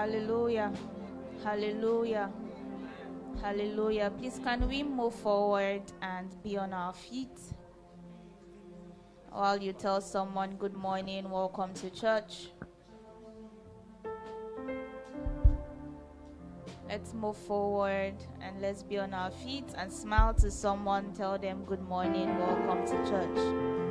Hallelujah. Hallelujah. Hallelujah. Please, can we move forward and be on our feet? While you tell someone, Good morning, welcome to church. Let's move forward and let's be on our feet and smile to someone. Tell them, Good morning, welcome to church.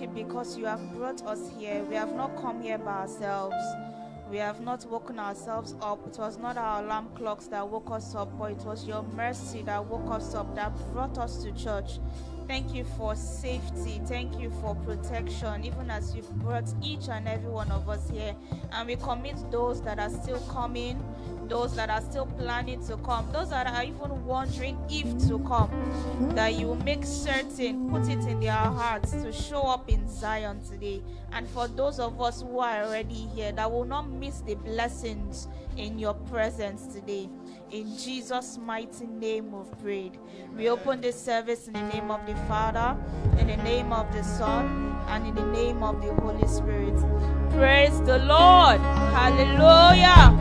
You because you have brought us here. We have not come here by ourselves. We have not woken ourselves up. It was not our alarm clocks that woke us up, but it was your mercy that woke us up, that brought us to church. Thank you for safety. Thank you for protection, even as you've brought each and every one of us here. And we commit those that are still coming, those that are still planning to come, those that are even wondering if to come, that you make certain, put it in their hearts to show up in Zion today. And for those of us who are already here, that will not miss the blessings in your presence today. In Jesus' mighty name we've prayed. We open this service in the name of the Father, in the name of the Son, and in the name of the Holy Spirit. Praise the Lord. Hallelujah.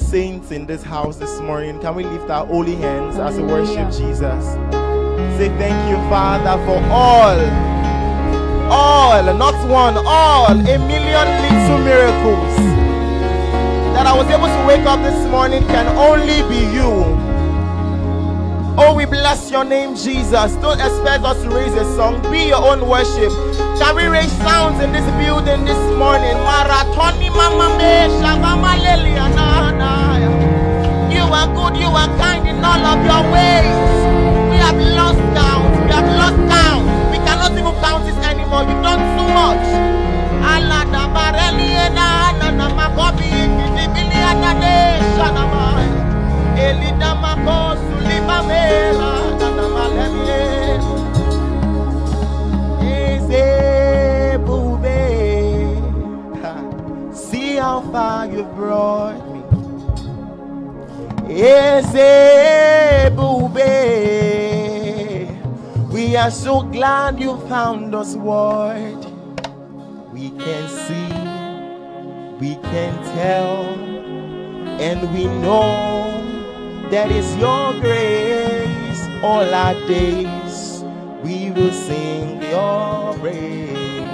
Saints in this house this morning, can we lift our holy hands as we worship Jesus? Say thank you, Father, for all, all, not one, all, a million little miracles that I was able to wake up this morning can only be you. Oh, we bless your name, Jesus. Don't expect us to raise a song. Be your own worship. Can we raise sounds in this building this morning? Maratoni mama me. You are good, you are kind in all of your ways. We have lost count. We have lost count. Cannot even this anymore. You've done so much. See how far you've brought me. Ezebube. We are so glad you found us, Lord. We can see, we can tell, and we know that is your grace all our days. We will sing your praise.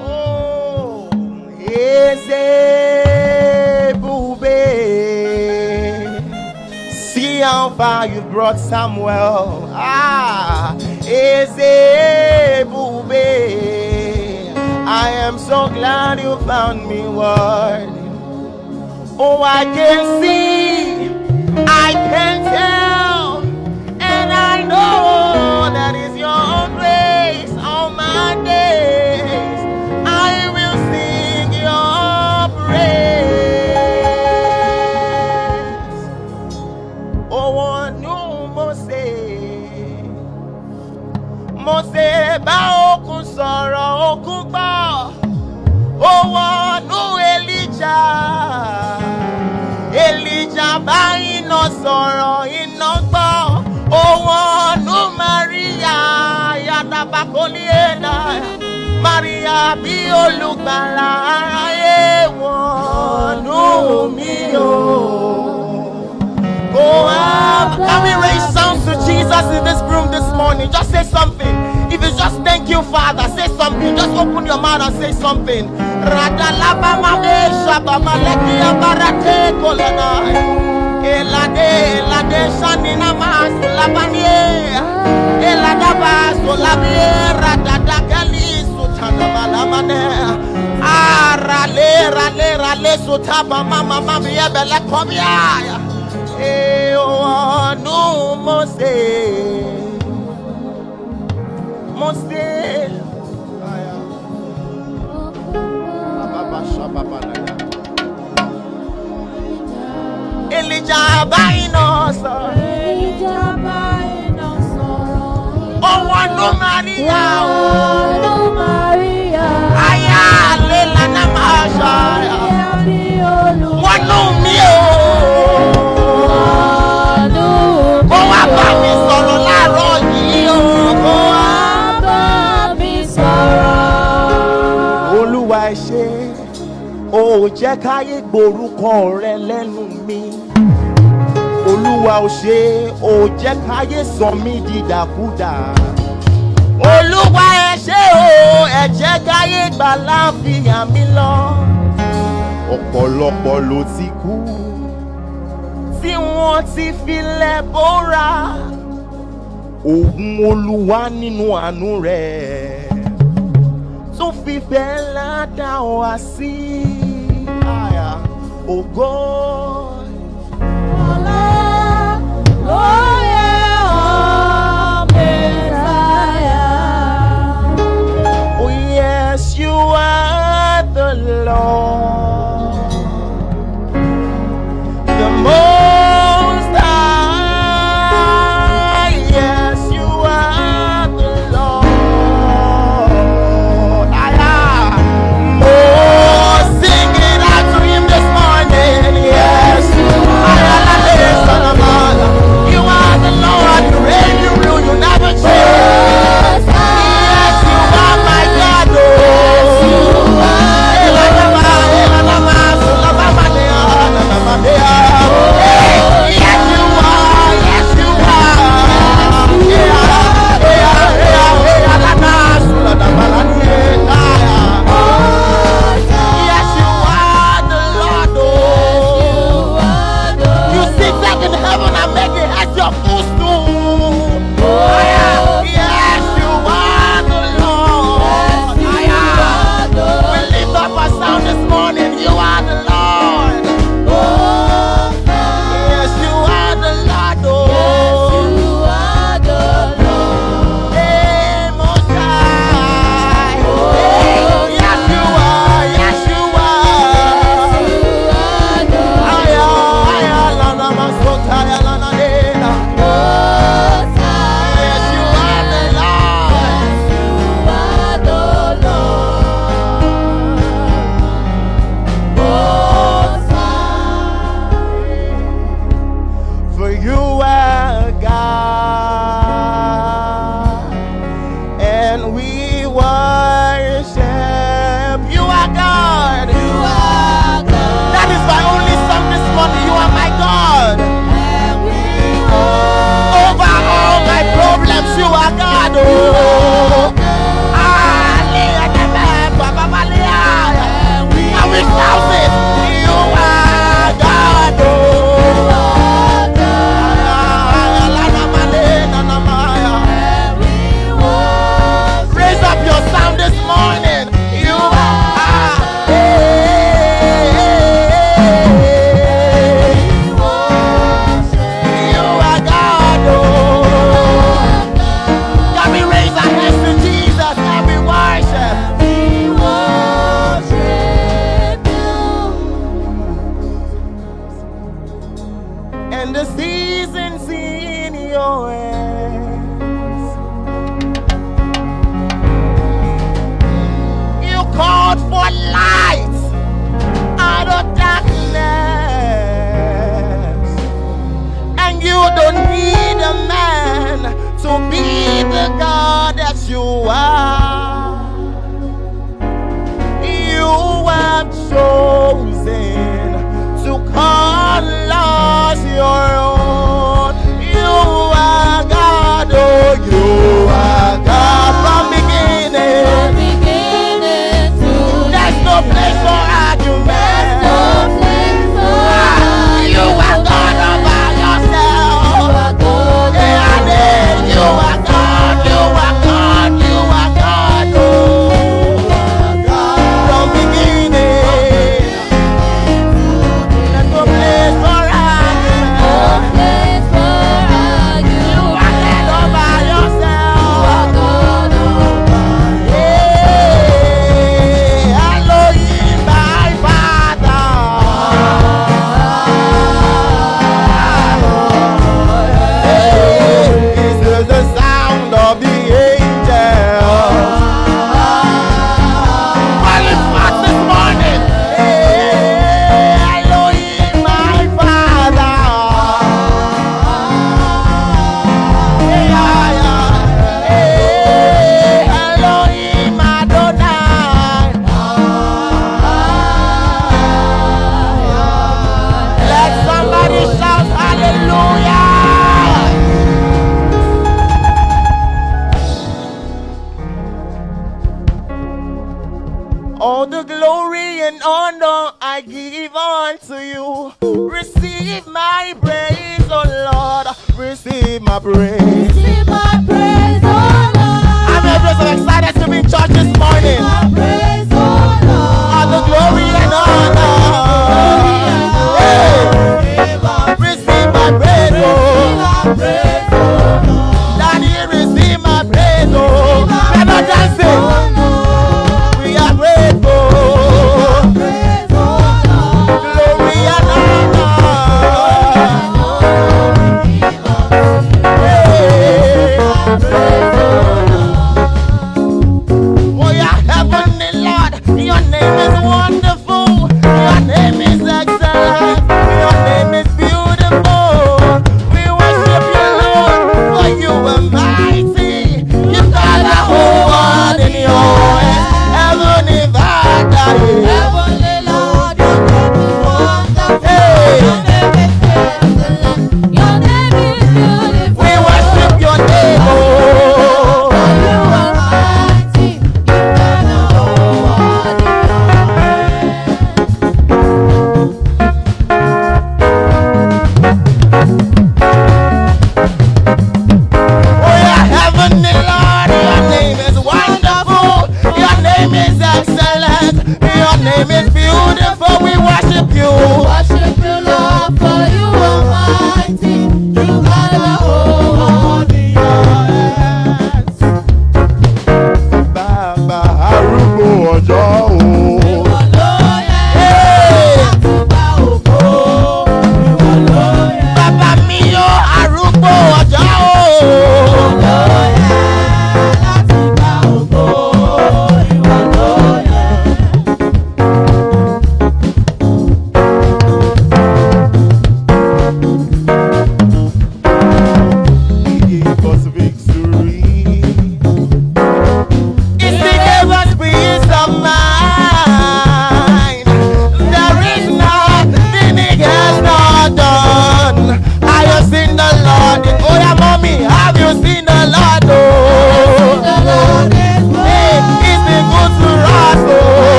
Oh, Ezebube. How far you've brought Samuel. Ah, Ezebube. I am so glad you found me, Lord. Oh, I can see, I can tell, and I know that is your grace all my days. mo ṣe bá òkun sọ̀rọ̀ òkun gbọ́. Ó wọnú Èlíjà Èlíjà bá iná sọ̀rọ̀ iná gbọ́. Ó wọnú Maria yàtàbàkọ́lẹ́ẹ̀dá Maria bí olùgbàlà aráyé wọnú mi o. Go up, come and raise to Jesus in this room this morning? Just say something. If it's just thank you, Father, say something. Just open your mouth and say something. Kolenai. Elade, elade shanina ọdún Mósè Mósè. Èlìjà báyìí náà sọ. Èlìjà báyìí náà sọ. Ọwọ́ ló máa rí yá o. Ọwọ́ ló máa rí yá. Ayá àlè lànà máa ṣọ́ra. Wọ́n lù mí o. ò jẹ́ káyé gborúkọ rẹ lẹ́nu mi. Olúwa ò ṣe, ò jẹ́ káyé sọ mí dìdàkudà. Olúwa ẹ ṣé o, ẹ jẹ́ káyé gbà láfihà mi lọ. Ọ̀pọ̀lọpọ̀ ló ti kú, tí wọ́n ti filẹ̀ bóra. Ògùn Olúwa nínú àánú rẹ̀ tó fífẹ́ ládà wá sí àyà ògo. Oh yes, you are the Lord,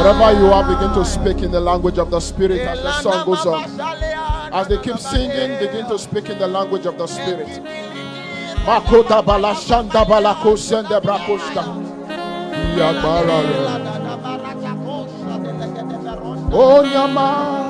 Wherever you are, begin to speak in the language of the Spirit as the song goes on. As they keep singing, begin to speak in the language of the Spirit. Makota bala shanda bala kosende brakoshka. Yagbara re. Onyama. Oh,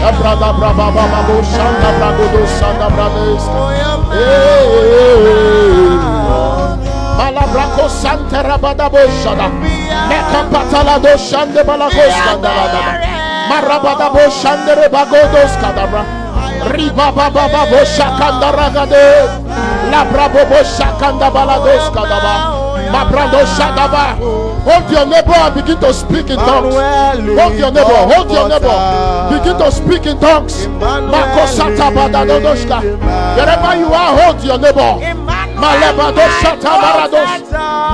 da do. Ebrada braba baba bo shanda brado do shanda brades. Malabrako sante rabada bo shanda. Meka patala do shande balago shanda la da da. Marabada bo shande rebago dos kadabra. Riba baba babo shakanda ragade. Labra bobo shakanda balados kadaba. Mabrando shadaba. Hold your neighbor and begin to speak in tongues. Hold your neighbor. Hold your neighbor. Begin to speak in tongues. Wherever you are, hold your neighbor. Malebado shata barados.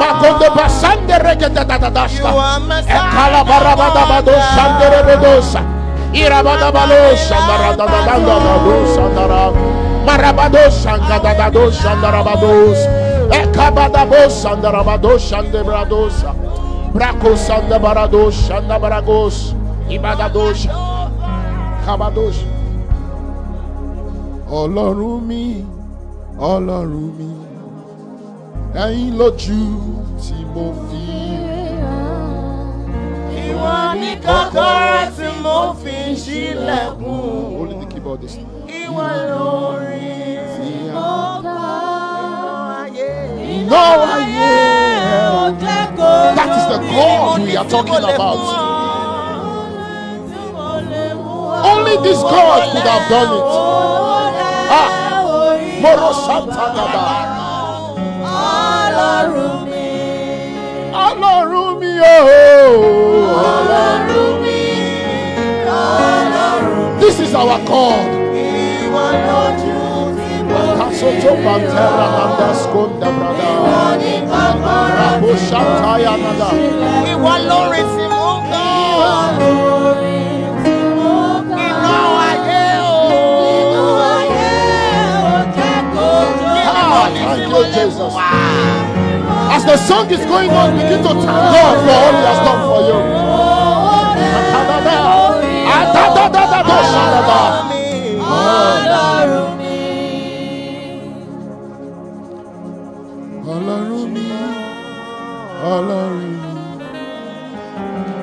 Makonde basande regede dadadashka. Ekala barabada bado shandere bedosa. Irabada balo shandara dadadanda bado shandara. Marabado shangada dado shandara bados. Ekabada bo shandara bado shande bradosa. Brako sande barados shanda baragos. Ibadados. Kabados. Ọlọ́run mi, Ọlọ́run mi, ẹ̀yin lójú tí mo fi. Ìwọ ní kọ́kọ́rọ́ tí mo fi ń ṣílẹ̀kùn. Only the keyboardist. Ìwọ lórí tí mo kọ́. No, yeah. That is the God we are talking about. Only this God could have done it. Ah, Moro Santa Gaba. Ọlọ́run mi, Ọlọ́run mi o. Ọlọ́run mi, Ọlọ́run mi. This is our God. Ìwọ lójú tí Ah, thank you, Jesus. As the song is going on, we begin to thank God for all He has done for you. Ọlọ́run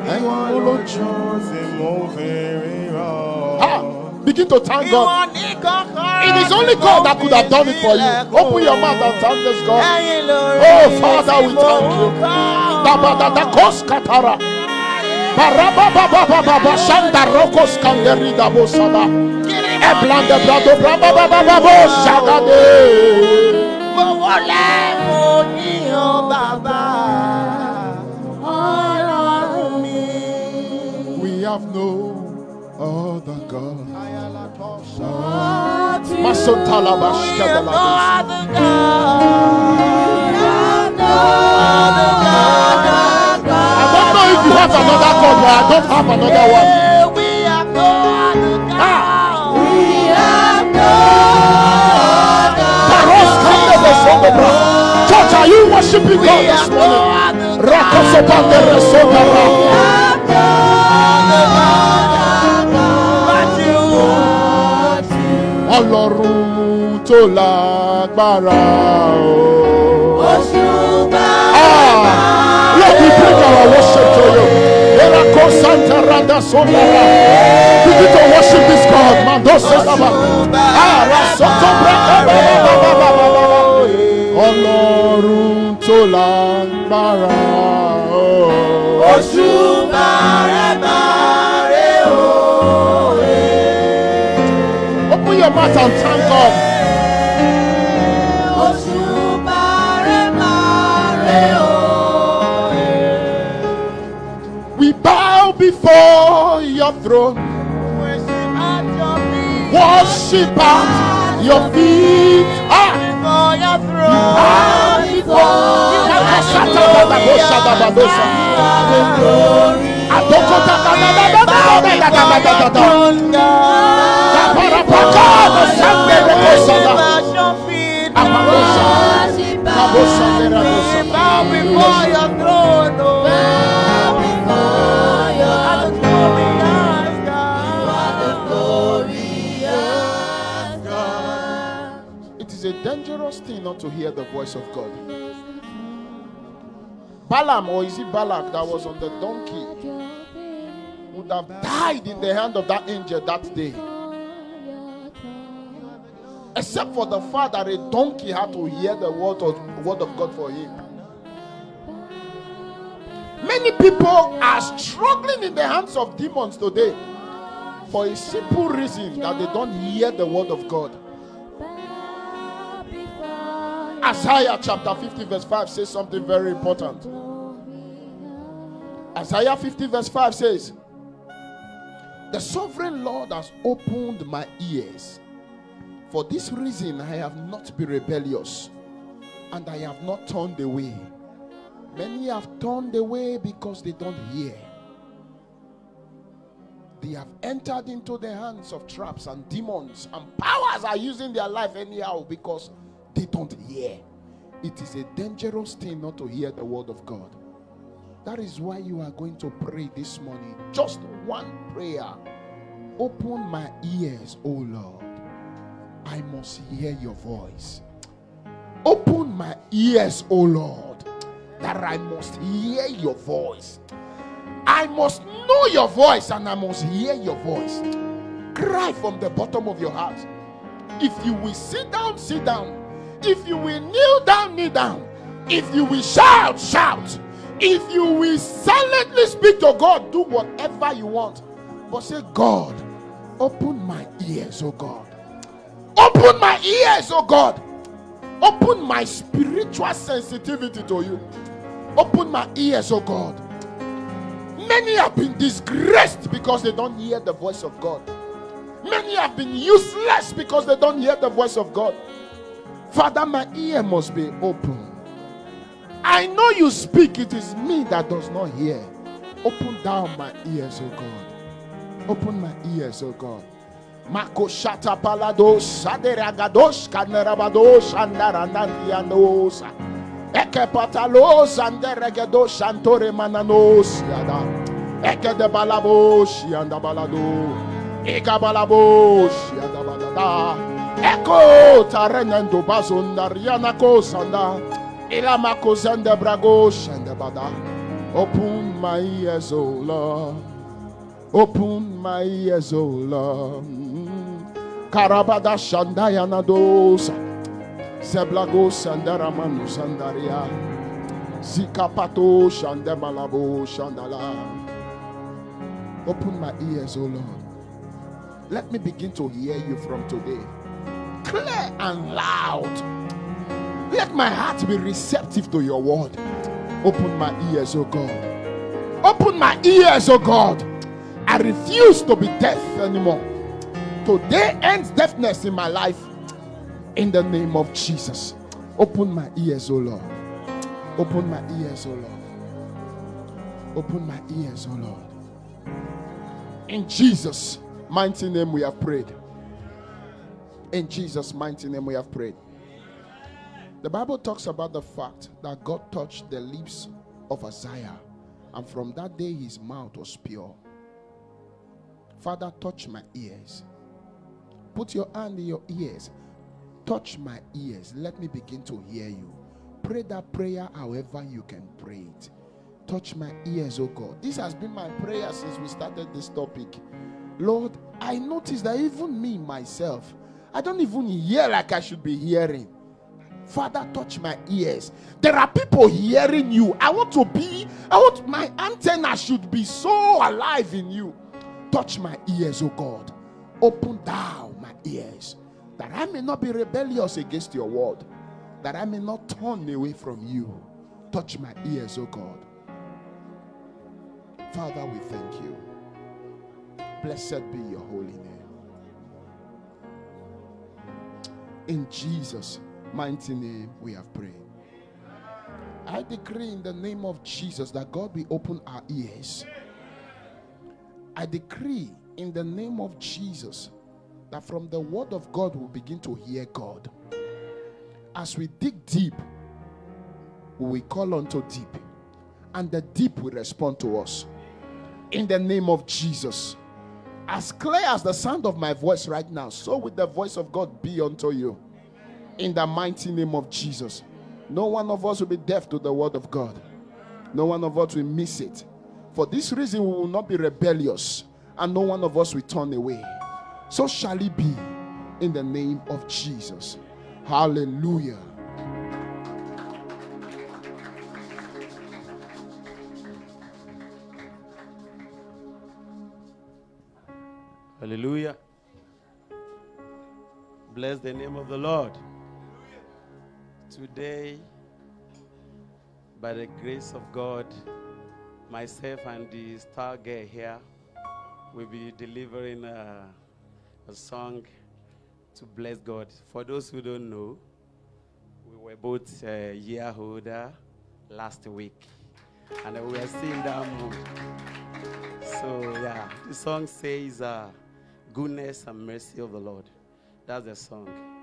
mi, olójú. tí mo fi ríran. Begin to thank God. It is only God that could have done it for you. Open your mouth and thank this God. Oh, Father, we thank you. kọ́. Dabadada koskatara. Barabababababa shanda rokos kanderida bosada. Eblande brado brababababo shagade. Mo wọlé mo you have another God, but I don't have another one. We have no other God. We have no other Paros kandele sondobra. Church, are you worshiping God this morning? God. Oh tó lágbára o. Òṣùpá ẹ̀fà. Lord, we bring our worship to you. Erako Santa Rada Sobara. Begin to worship this God. Mando Sesaba. Ara Sotobra Ebaba. Ọlọ́run tó lágbára o. Òṣùpá ẹ̀fà. your mouth and thank God. before your throne. Worship at your feet. Ah. Before your throne. Ah, before your throne. Bow before your throne. Not to hear the voice of God. Balaam, or is it Balak that was on the donkey, would have died in the hand of that angel that day. Except for the fact that a donkey had to hear the word of, word of God for him. Many people are struggling in the hands of demons today for a simple reason that they don't hear the word of God. Isaiah chapter 50, verse 5 says something very important. Isaiah 50, verse 5 says, The sovereign Lord has opened my ears. For this reason, I have not been rebellious, and I have not turned away. Many have turned away because they don't hear. They have entered into the hands of traps and demons, and powers are using their life anyhow because they don't hear. It is a dangerous thing not to hear the word of God. That is why you are going to pray this morning. Just one prayer. Open my ears, O Lord. I must hear your voice. Open my ears, O Lord, that I must hear your voice. I must know your voice and I must hear your voice. Cry from the bottom of your heart. If you will sit down, sit down. If you will kneel down, kneel down. If you will shout, shout. If you will silently speak to God, do whatever you want. But say, God, open my ears, oh God. Open my ears, oh God. Open my spiritual sensitivity to you. Open my ears, oh God. Many have been disgraced because they don't hear the voice of God. Many have been useless because they don't hear the voice of God. Father, my ear must be open. I know you speak, it is me that does not hear. Open down my ears, oh God. Open my ears, oh God. Mako shata palados, saderagados, kanerabados, andarandandianos. Eke patalos, anderegados, antore mananos, yada. Eke de balabos, yanda Eko tarenendo bazondariana kosanda. Ilama kozende brago shende bada. Open my ears, O Lord. Open my ears, O Lord. Karabada shandayana dosa. Seblago sandara manu sandaria. Zikapato shandemalabo shandala. Open my ears, O Lord. Let me begin to hear you from today. Clear and loud. Let my heart be receptive to your word. Open my ears, oh God. Open my ears, oh God. I refuse to be deaf anymore. Today ends deafness in my life. In the name of Jesus. Open my ears, oh Lord. Open my ears, oh Lord. Open my ears, oh Lord. In Jesus' mighty name we have prayed. In Jesus' mighty name we have prayed. The Bible talks about the fact that God touched the lips of Isaiah, and from that day his mouth was pure. Father, touch my ears. Put your hand in your ears. Touch my ears. Let me begin to hear you. Pray that prayer however you can pray it. Touch my ears, oh God. This has been my prayer since we started this topic. Lord, I noticed that even me myself, I don't even hear like I should be hearing. Father, touch my ears. There are people hearing you. I want to be, I want my antenna should be so alive in you. Touch my ears, oh God. Open thou my ears, that I may not be rebellious against your word, that I may not turn away from you. Touch my ears, oh God. Father, we thank you. Blessed be your holy name. In Jesus' mighty name, we have prayed. I decree in the name of Jesus that God will open our ears. I decree in the name of Jesus that from the word of God we'll begin to hear God. As we dig deep, we call unto deep, and the deep will respond to us. In the name of Jesus. As clear as the sound of my voice right now, so will the voice of God be unto you. In the mighty name of Jesus. No one of us will be deaf to the word of God. No one of us will miss it. For this reason, we will not be rebellious, and no one of us will turn away. So shall it be in the name of Jesus. Hallelujah. Hallelujah. Bless the name of the Lord. Today, by the grace of God, myself and the star girl here will be delivering a, a song to bless God. For those who don't know, we were both uh, year older last week, and we were in that mood. So yeah, the song says, uh, "Goodness and mercy of the Lord." That's the song.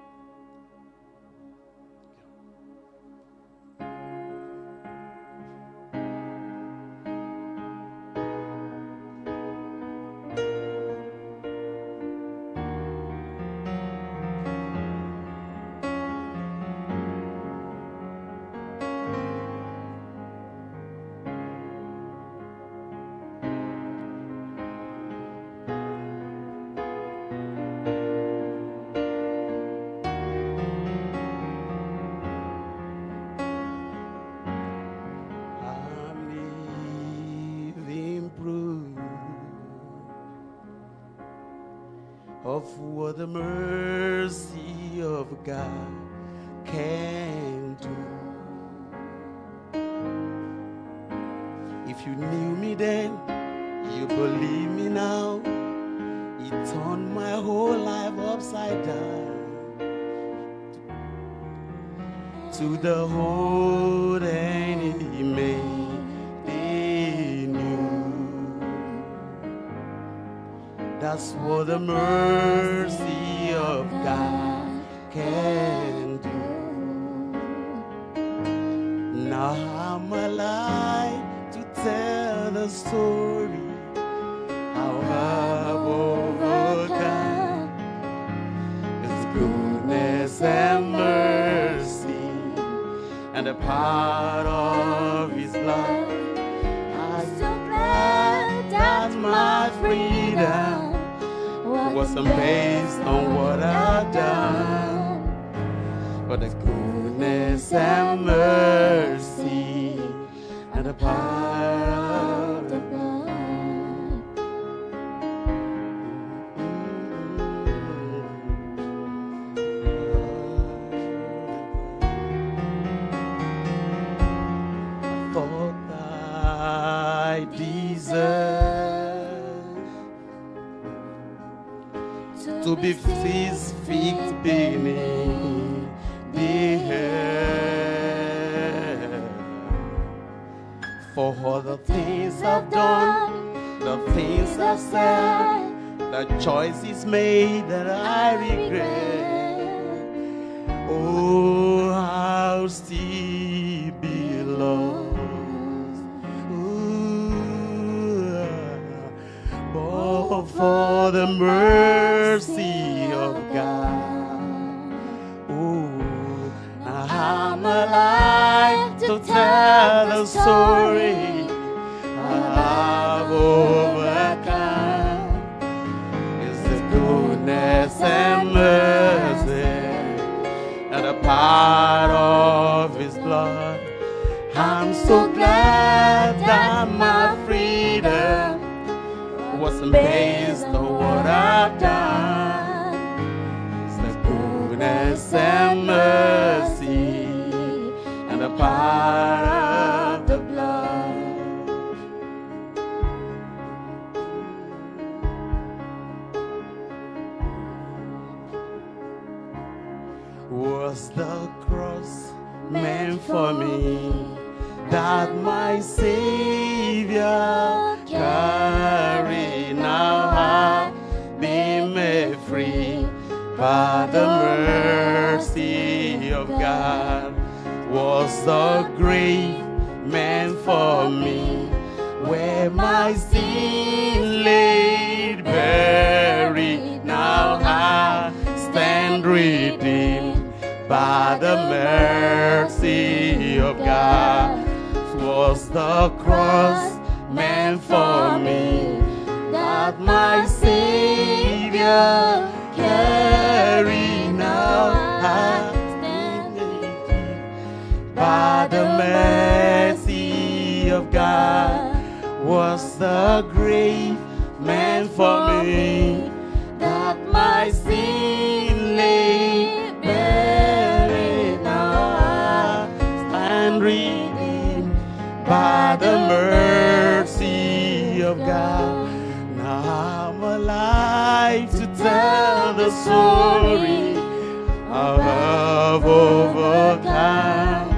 What the mercy mercy of God. Was the cross meant for me that my Savior carried? Now I by the mercy of God. Was the grave meant for me of have overcome.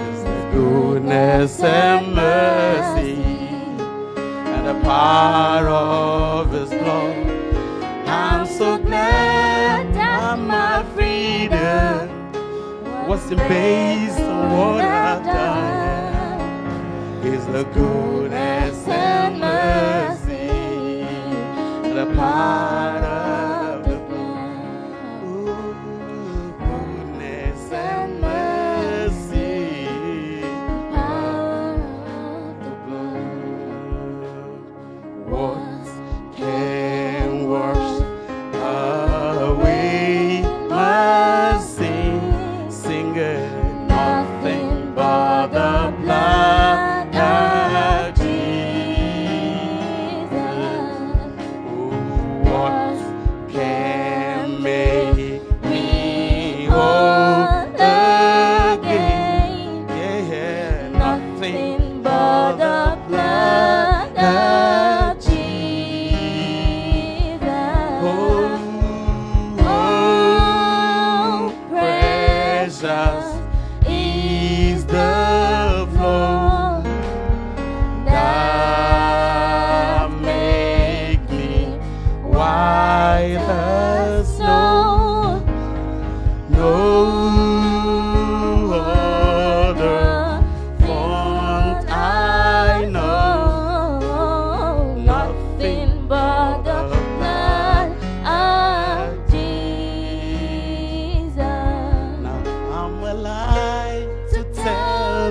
It's the goodness and mercy and the power of His blood. I'm so glad that my freedom wasn't based on what I've done. It's the goodness and mercy and the power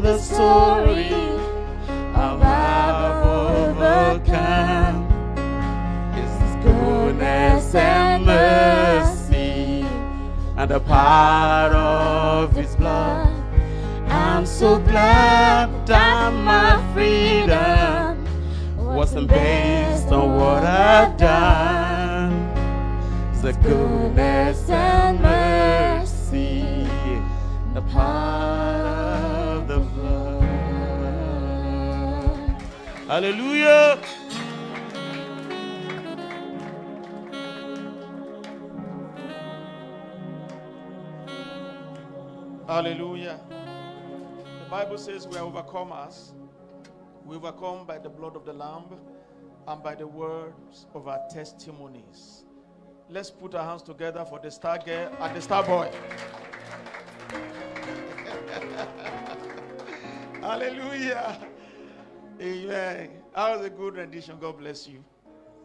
the story of I've overcome. His goodness and mercy and the power of His blood. I'm so glad that my freedom wasn't based on what I've done. The goodness and Hallelujah. Hallelujah. The Bible says we are overcomers. We overcome by the blood of the Lamb and by the words of our testimonies. Let's put our hands together for the star girl and the star boy. Hallelujah. Amen. That was a good rendition. God bless you.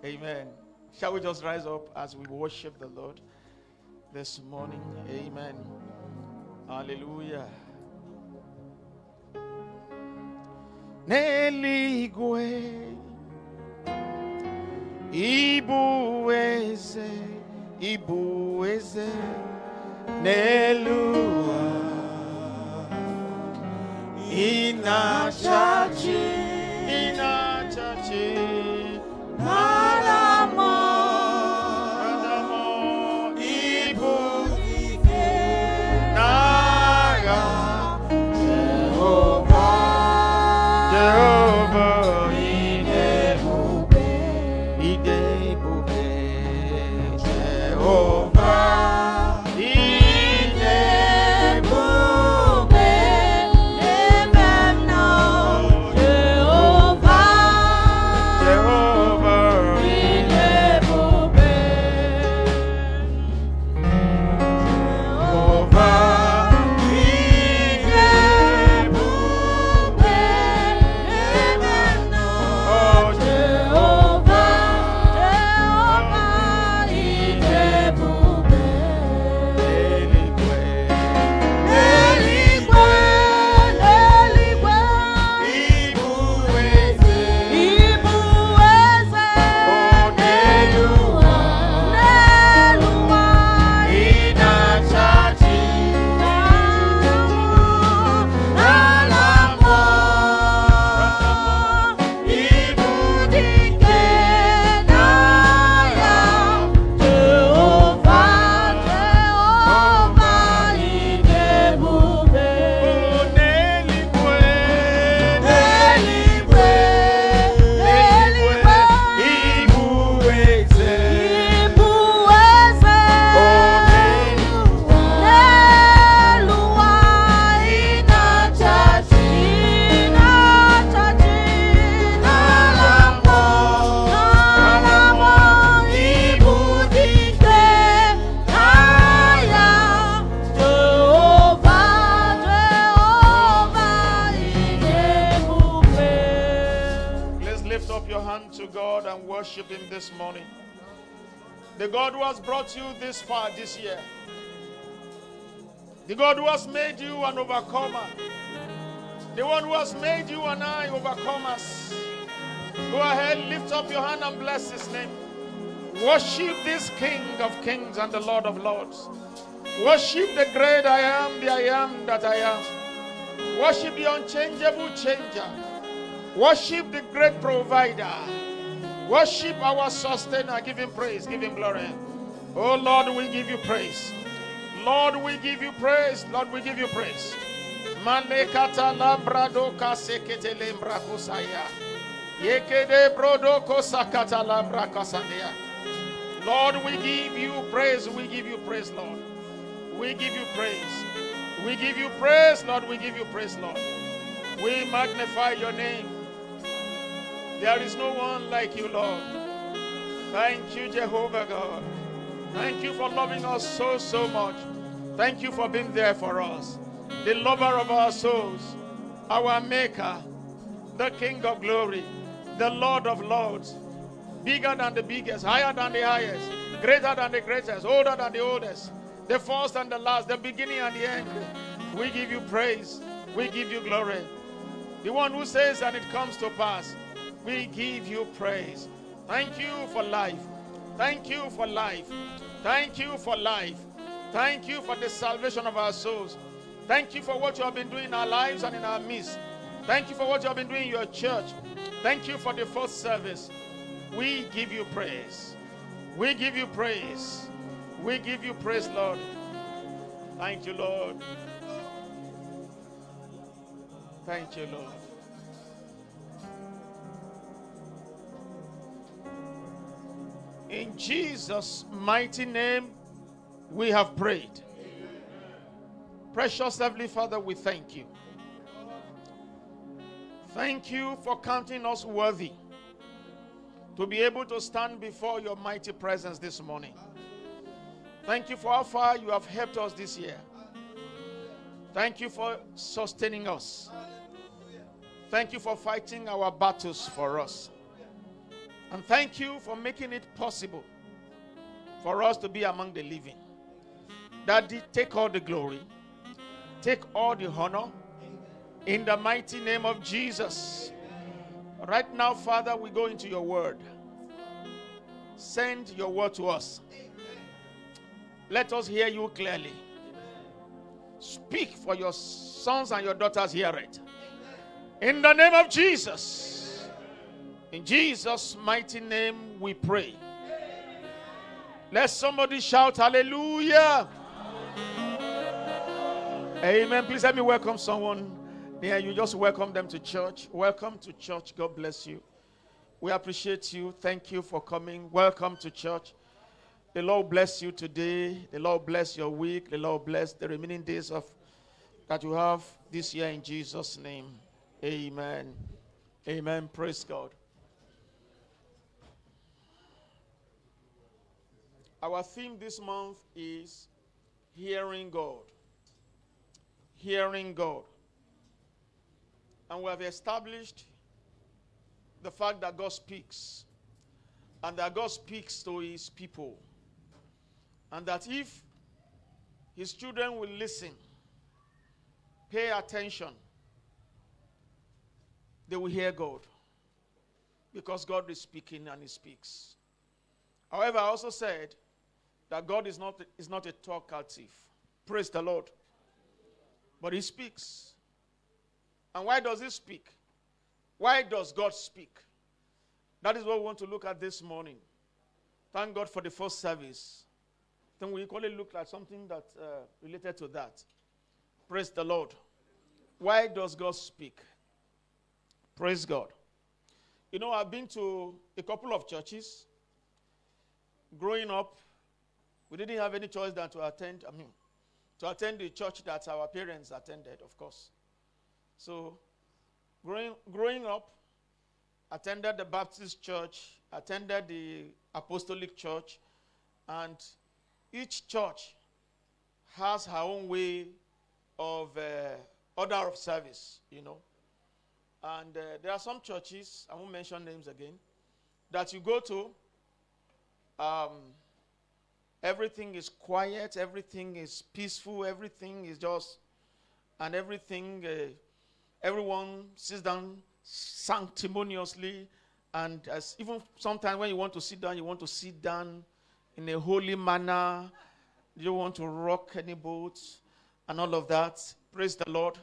Amen. Shall we just rise up as we worship the Lord this morning? Amen. Hallelujah. N'eluigwe ịbụ eze ịbụ eze n'elu ụwa ị na-achachi ị and worship Him this morning. The God who has brought you this far this year. The God who has made you an overcomer. The one who has made you and I overcomers. Go ahead, lift up your hand and bless His name. Worship this King of Kings and the Lord of Lords. Worship the great I am, the I am that I am. Worship the unchangeable changer. Worship the great provider. Worship our sustainer. Give him praise. Give him glory. Oh Lord, we give you praise. Lord, we give you praise. Lord, we give you praise. Manekata lambrado kasekete lembra kusaya. Yekede brodo kosakata lambra kasandia. Lord, we give you praise. We give you praise, Lord. We give you praise. We give you praise, Lord. We give you praise, Lord. We magnify your name. There is no one like you, Lord. Thank you, Jehovah God. Thank you for loving us so, so much. Thank you for being there for us. The lover of our souls, our maker, the King of glory, the Lord of lords, bigger than the biggest, higher than the highest, greater than the greatest, older than the oldest, the first and the last, the beginning and the end. We give you praise. We give you glory. The one who says and it comes to pass. We give you praise. Thank you for life. Thank you for life. Thank you for life. Thank you for the salvation of our souls. Thank you for what you have been doing in our lives and in our midst. Thank you for what you have been doing in your church. Thank you for the first service. We give you praise. We give you praise. We give you praise, Lord. Thank you, Lord. Thank you, Lord. In Jesus' mighty name, we have prayed. Precious Heavenly Father, we thank you. Thank you for counting us worthy to be able to stand before your mighty presence this morning. Thank you for how far you have helped us this year. Thank you for sustaining us. Thank you for fighting our battles for us. And thank you for making it possible for us to be among the living. Daddy, take all the glory, take all the honor in the mighty name of Jesus. Right now, Father, we go into your word. Send your word to us. Let us hear you clearly. Speak for your sons and your daughters hear it. In the name of Jesus. In Jesus' mighty name we pray. Let somebody shout hallelujah. Amen. Please let me welcome someone. Yeah, you just welcome them to church. Welcome to church. God bless you. We appreciate you. Thank you for coming. Welcome to church. The Lord bless you today. The Lord bless your week. The Lord bless the remaining days of that you have this year in Jesus' name. Amen. Amen. Praise God. Our theme this month is hearing God. Hearing God. And we have established the fact that God speaks and that God speaks to his people. And that if his children will listen, pay attention, they will hear God. Because God is speaking and he speaks. However, I also said that God is not, is not a talkative. Praise the Lord. But he speaks. And why does he speak? Why does God speak? That is what we want to look at this morning. Thank God for the first service. Then we equally look at something that uh, related to that. Praise the Lord. Why does God speak? Praise God. You know, I've been to a couple of churches. Growing up, we didn't have any choice than to attend, I mean, to attend the church that our parents attended, of course. So, growing, growing up, attended the Baptist church, attended the Apostolic church, and each church has her own way of uh, order of service, you know. And uh, there are some churches, I won't mention names again, that you go to, um, everything is quiet, everything is peaceful, everything is just, and everything, uh, everyone sits down sanctimoniously, and as even sometimes when you want to sit down, you want to sit down in a holy manner. You don't want to rock any boat and all of that. Praise the Lord.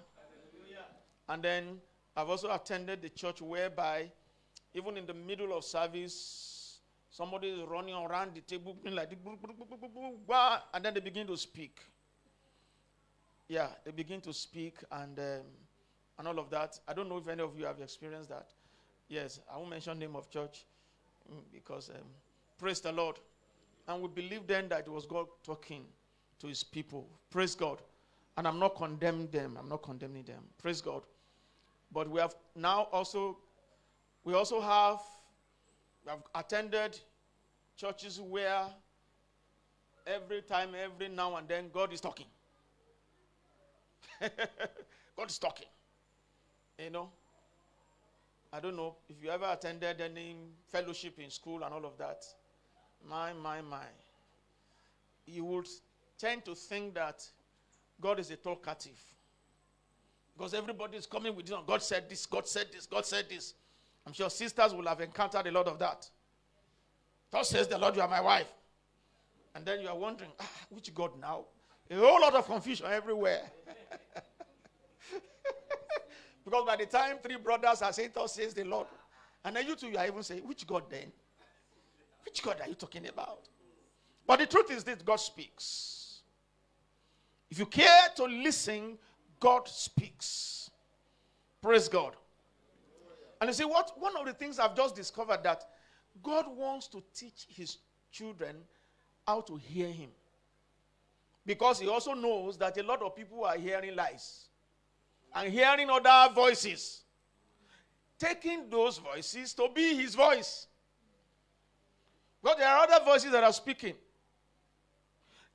And then I've also attended the church whereby, even in the middle of service, somebody is running around the table like, and then they begin to speak. Yeah, they begin to speak and um, and all of that. I don't know if any of you have experienced that. Yes, I won't mention name of church mm, because um, praise the Lord. And we believe then that it was God talking to his people. Praise God. And I'm not condemning them. I'm not condemning them. Praise God. But we have now also, we also have, have attended churches where every time, every now and then, God is talking. God is talking. You know? I don't know if you ever attended any fellowship in school and all of that. My, my, my. You would tend to think that God is a talkative. Because everybody is coming with, you God said this, God said this, God said this. I'm sure sisters will have encountered a lot of that. God says, The Lord, you are my wife. And then you are wondering, ah, which God now? A whole lot of confusion everywhere. because by the time three brothers are saying, Thus says the Lord. And then you two, you are even saying, Which God then? Which God are you talking about? But the truth is this God speaks. If you care to listen, God speaks. Praise God. And you see, what one of the things I've just discovered that God wants to teach his children how to hear him. Because he also knows that a lot of people are hearing lies and hearing other voices. Taking those voices to be his voice. But there are other voices that are speaking.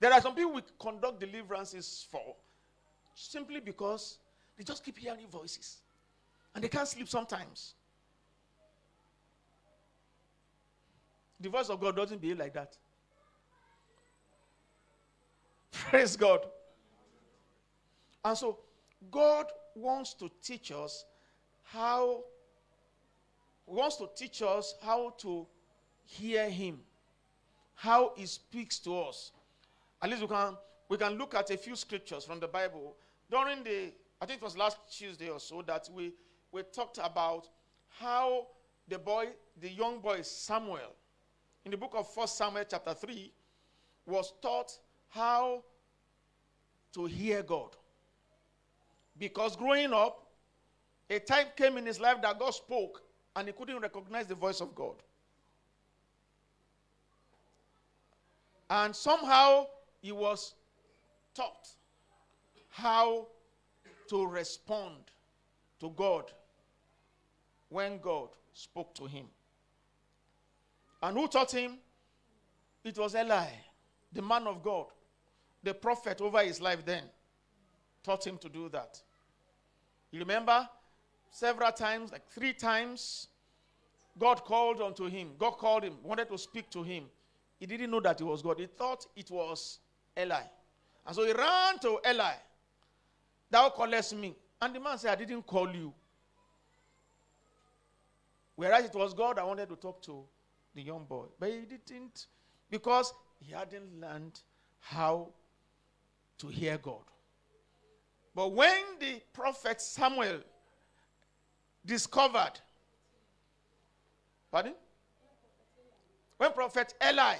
There are some people we conduct deliverances for simply because they just keep hearing voices and they can't sleep sometimes. The voice of God doesn't behave like that. Praise God. And so, God wants to teach us how, wants to teach us how to hear Him, how He speaks to us. At least we can, we can look at a few scriptures from the Bible. During the, I think it was last Tuesday or so, that we, we talked about how the boy, the young boy Samuel, in the book of First Samuel chapter 3, was taught how to hear God. Because growing up, a time came in his life that God spoke and he couldn't recognize the voice of God. And somehow he was taught how to respond to God when God spoke to him. And who taught him? It was Eli, the man of God, the prophet over his life then, taught him to do that. You remember several times, like three times, God called unto him. God called him, wanted to speak to him. He didn't know that it was God. He thought it was Eli. And so he ran to Eli. Thou callest me. And the man said, I didn't call you. Whereas it was God I wanted to talk to the young boy. But he didn't because he hadn't learned how to hear God. But when the prophet Samuel discovered, pardon? When prophet Eli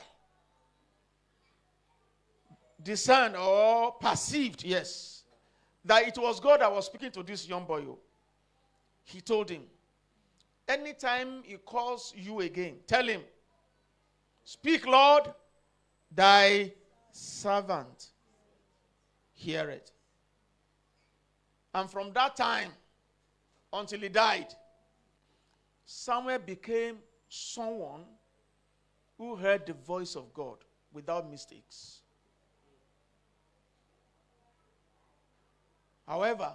discerned or perceived, yes, that it was God that was speaking to this young boy, oh, he told him, anytime he calls you again, tell him, Speak, Lord, thy servant hear it. And from that time until he died, Samuel became someone who heard the voice of God without mistakes. However,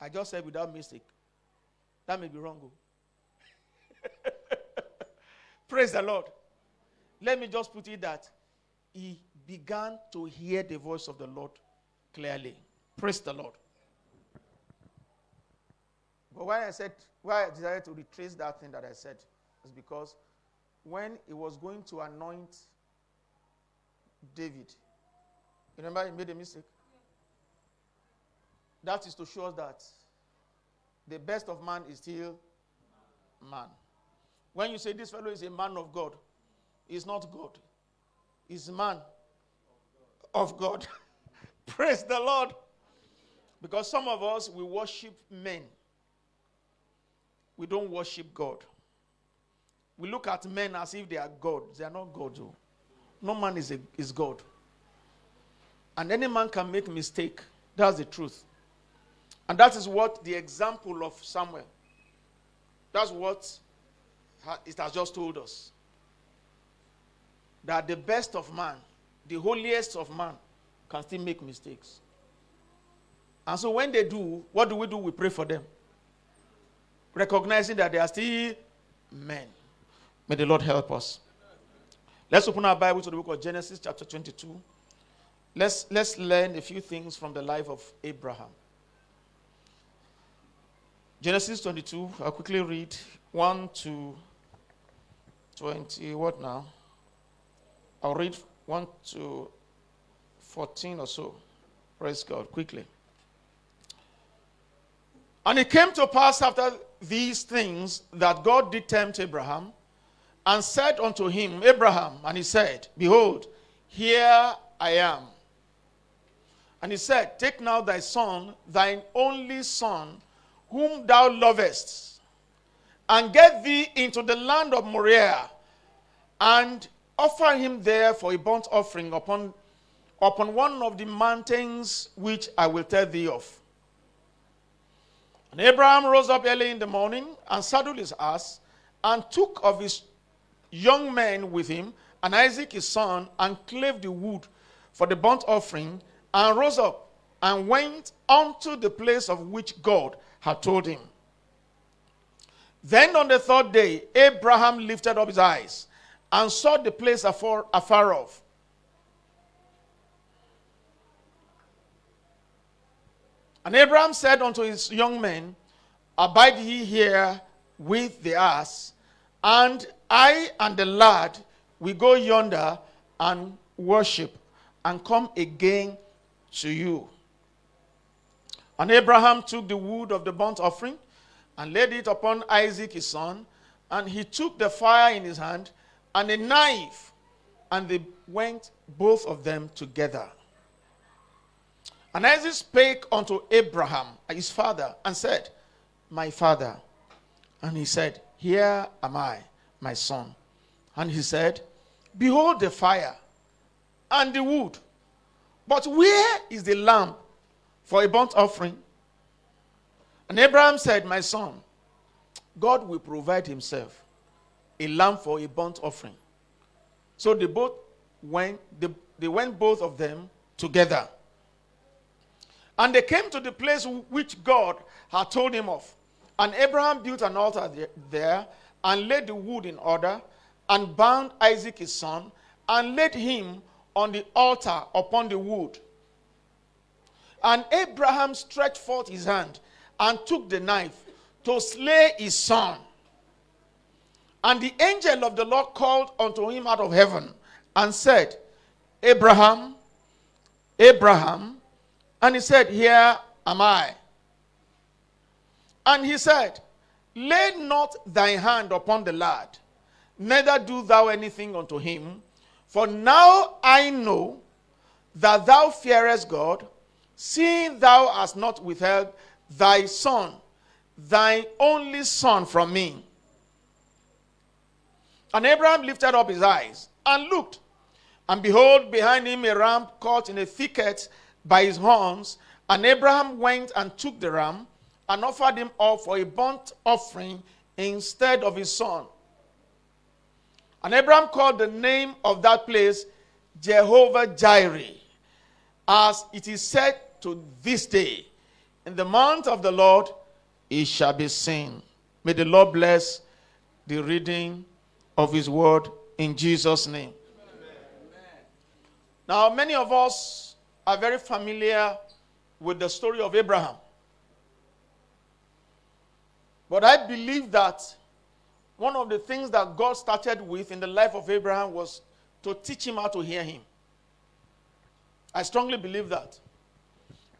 I just said without mistake. That may be wrong. Oh. Praise the Lord. Let me just put it that he began to hear the voice of the Lord clearly. Praise the Lord. But why I said, why I decided to retrace that thing that I said is because when he was going to anoint David, you remember he made a mistake? That is to show us that the best of man is still man. When you say this fellow is a man of God, he's not God. He's man of God. Praise the Lord. Because some of us, we worship men. We don't worship God. We look at men as if they are God. They are not God. oh. No man is, a, is God. And any man can make mistake. That's the truth. And that is what the example of Samuel. That's what ha- it has just told us. That the best of man, the holiest of man, can still make mistakes. And so when they do, what do we do? We pray for them. Recognizing that they are still men. May the Lord help us. Let's open our Bible to the book of Genesis, chapter 22. Let's, let's learn a few things from the life of Abraham. Genesis 22, I'll quickly read 1 to 20. What now? I'll read 1 to 14 or so. Praise God, quickly. And it came to pass after these things that God did tempt Abraham and said unto him, Abraham, and he said, Behold, here I am. And he said, Take now thy son, thine only son, whom thou lovest, and get thee into the land of Moriah, and offer him there for a burnt offering upon, upon one of the mountains which I will tell thee of. And Abraham rose up early in the morning and saddled his ass and took of his young men with him and Isaac his son and clave the wood for the burnt offering and rose up and went unto the place of which God had told him. Then on the third day, Abraham lifted up his eyes and saw the place afar, afar off. And Abraham said unto his young men, Abide ye here with the ass, and I and the lad will go yonder and worship, and come again to you. And Abraham took the wood of the burnt offering and laid it upon Isaac his son, and he took the fire in his hand and a knife, and they went both of them together. And Isaac spake unto Abraham, his father, and said, My father. And he said, Here am I, my son. And he said, Behold the fire and the wood. But where is the lamb for a burnt offering? And Abraham said, My son, God will provide himself a lamb for a burnt offering. So they both went, they, they went both of them together. And they came to the place which God had told him of. And Abraham built an altar there- there and laid the wood in order and bound Isaac his son and laid him on the altar upon the wood. And Abraham stretched forth his hand and took the knife to slay his son. And the angel of the Lord called unto him out of heaven and said, Abraham, Abraham. And he said, Here am I. And he said, Lay not thy hand upon the lad, neither do thou anything unto him. For now I know that thou fearest God, seeing thou hast not withheld thy son, thy only son from me. And Abraham lifted up his eyes and looked, and behold, behind him a ram caught in a thicket by his horns. And Abraham went and took the ram and offered him up for a burnt offering instead of his son. And Abraham called the name of that place Jehovah Jireh, as it is said to this day, In the month of the Lord it shall be seen. May the Lord bless the reading of His word in Jesus' name. Now, many of us are very familiar with the story of Abraham. But I believe that one of the things that God started with in the life of Abraham was to teach him how to hear him. I strongly believe that.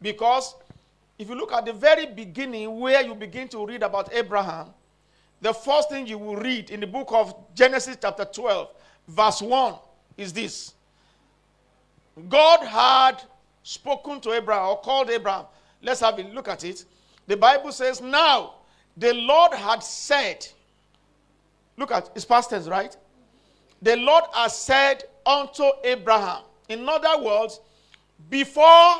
Because if you look at the very beginning, where you begin to read about Abraham, the first thing you will read in the book of Genesis, chapter 12, verse 1, is this God had spoken to Abraham or called Abraham. Let's have a look at it. The Bible says, Now the Lord had said, Look at it's past tense, right? The Lord has said unto Abraham. In other words, before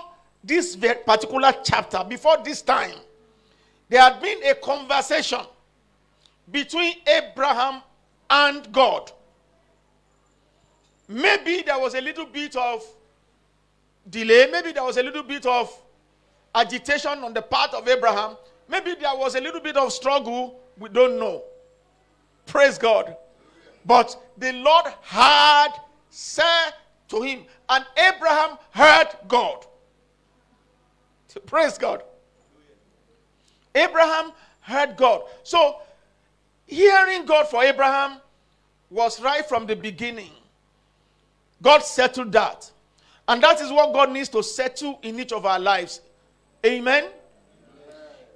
this particular chapter, before this time, there had been a conversation between Abraham and God. Maybe there was a little bit of delay, maybe there was a little bit of agitation on the part of Abraham, maybe there was a little bit of struggle, we don't know. Praise God. But the Lord had said to him, and Abraham heard God. Praise God. Abraham heard God. So, hearing God for Abraham was right from the beginning. God settled that. And that is what God needs to settle in each of our lives. Amen? Amen.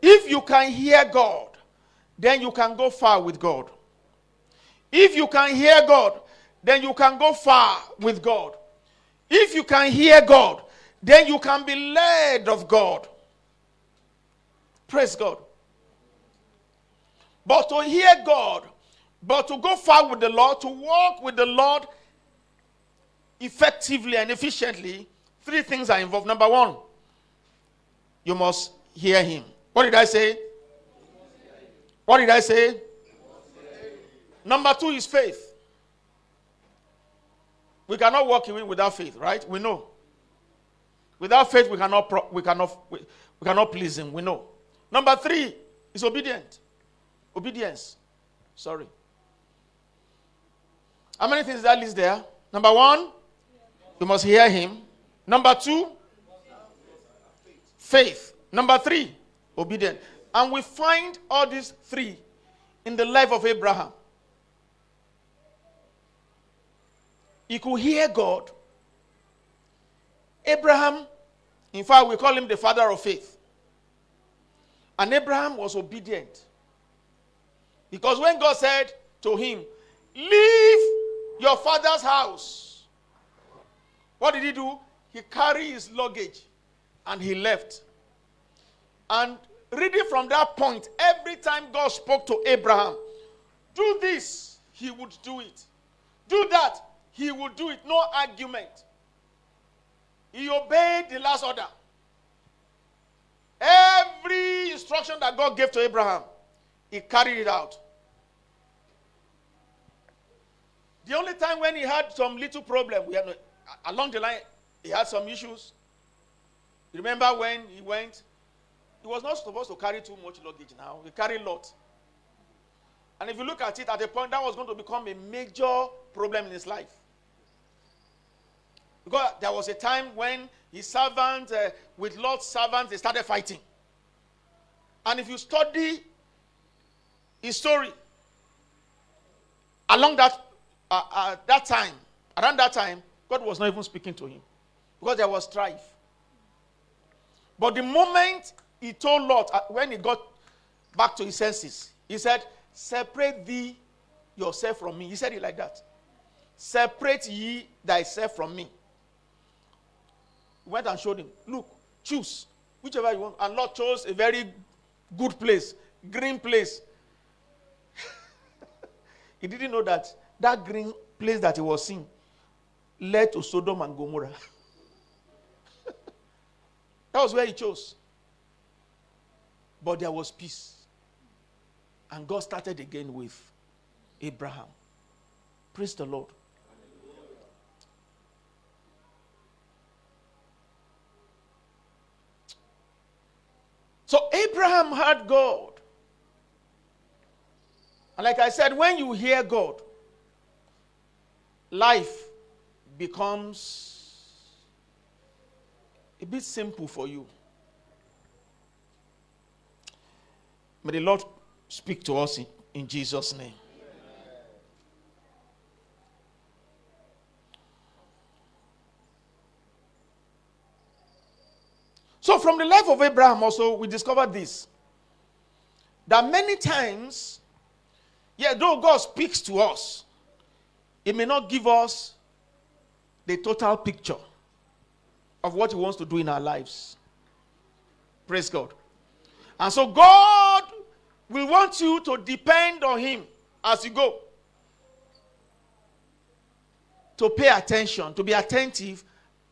If you can hear God, then you can go far with God. If you can hear God, then you can go far with God. If you can hear God, then you can be led of God. Praise God. But to hear God, but to go far with the Lord, to walk with the Lord effectively and efficiently, three things are involved. Number one, you must hear Him. What did I say? What did I say? Number two is faith. We cannot walk away without faith, right? We know. Without faith, we cannot, pro- we cannot, we, we cannot please Him. We know. Number three is obedient. Obedience. Sorry. How many things that list there? Number one, you must hear Him. Number two, faith. Number three, obedient. And we find all these three in the life of Abraham. He could hear God. Abraham, in fact, we call him the father of faith. And Abraham was obedient. Because when God said to him, Leave your father's house, what did he do? He carried his luggage and he left. And reading from that point, every time God spoke to Abraham, do this, he would do it. Do that, he would do it. No argument. He obeyed the last order. Every instruction that God gave to Abraham, he carried it out. The only time when he had some little problem, we had, along the line, he had some issues. Remember when he went? He was not supposed to carry too much luggage now. He carried a lot. And if you look at it, at a point, that was going to become a major problem in his life. Because there was a time when his servant, uh, with Lot's servants, they started fighting. And if you study his story, along that, uh, uh, that time, around that time, God was not even speaking to him because there was strife. But the moment he told Lot, uh, when he got back to his senses, he said, Separate thee yourself from me. He said it like that. Separate ye thyself from me. Went and showed him, Look, choose whichever you want. And Lot chose a very good place, green place. he didn't know that that green place that he was seeing led to Sodom and Gomorrah. that was where he chose. But there was peace. And God started again with Abraham. Praise the Lord. So Abraham heard God. And like I said, when you hear God, life becomes a bit simple for you. May the Lord speak to us in, in Jesus' name. So, from the life of Abraham, also, we discovered this that many times, yeah, though God speaks to us, He may not give us the total picture of what He wants to do in our lives. Praise God. And so, God will want you to depend on Him as you go. To pay attention, to be attentive,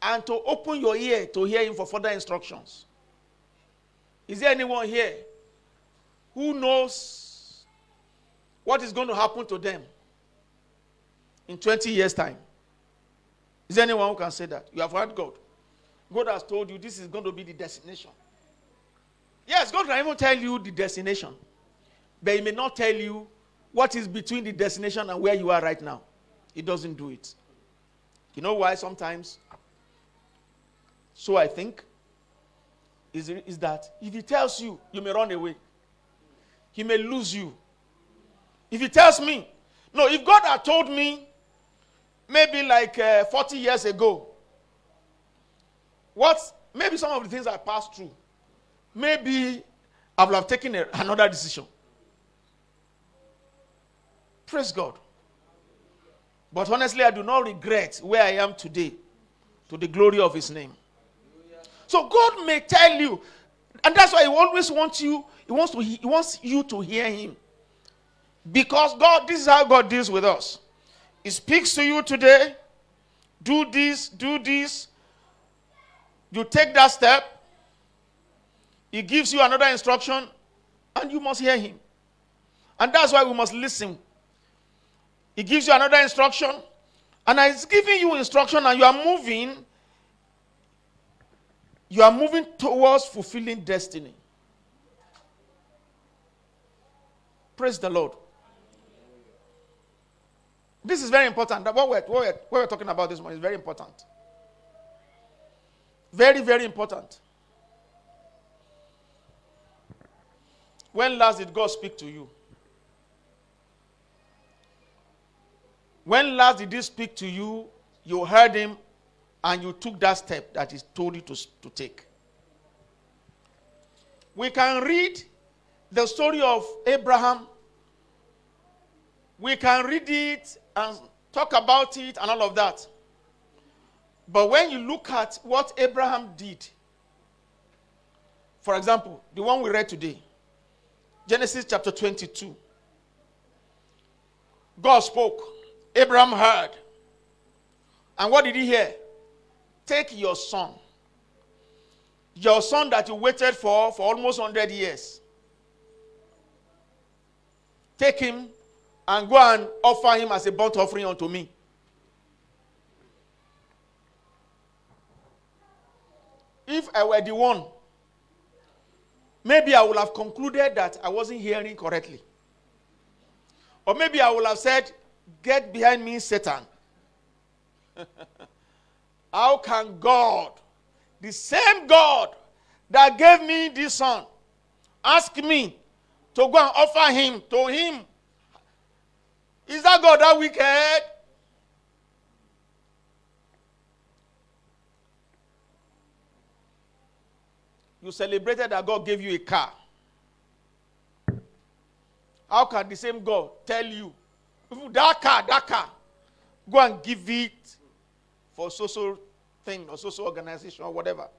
and to open your ear to hear Him for further instructions. Is there anyone here who knows what is going to happen to them in 20 years' time? Is there anyone who can say that? You have heard God. God has told you this is going to be the destination. Yes, God can even tell you the destination, but He may not tell you what is between the destination and where you are right now. He doesn't do it. You know why sometimes? So I think is, is that if He tells you, you may run away. He may lose you. If He tells me, no, if God had told me maybe like uh, 40 years ago, what maybe some of the things I passed through, maybe I would have taken a, another decision. Praise God. But honestly, I do not regret where I am today to the glory of His name. So God may tell you, and that's why He always wants you, He wants to He wants you to hear Him. Because God, this is how God deals with us. He speaks to you today. Do this, do this. You take that step. He gives you another instruction, and you must hear him. And that's why we must listen. He gives you another instruction, and he's giving you instruction, and you are moving. You are moving towards fulfilling destiny. Praise the Lord. This is very important. What we're, what, we're, what we're talking about this morning is very important. Very, very important. When last did God speak to you? When last did He speak to you? You heard Him and you took that step that He told you to, to take. We can read the story of Abraham. We can read it and talk about it and all of that. But when you look at what Abraham did, for example, the one we read today, Genesis chapter 22. God spoke, Abraham heard. And what did he hear? Take your son, your son that you waited for for almost 100 years. Take him and go and offer him as a burnt offering unto me. If I were the one, maybe I would have concluded that I wasn't hearing correctly. Or maybe I would have said, Get behind me, Satan. How can God, the same God that gave me this son, ask me to go and offer him to him? Is that God that wicked? You celebrated that God gave you a car. How can the same God tell you, that car, that car, go and give it for social thing or social organization or whatever?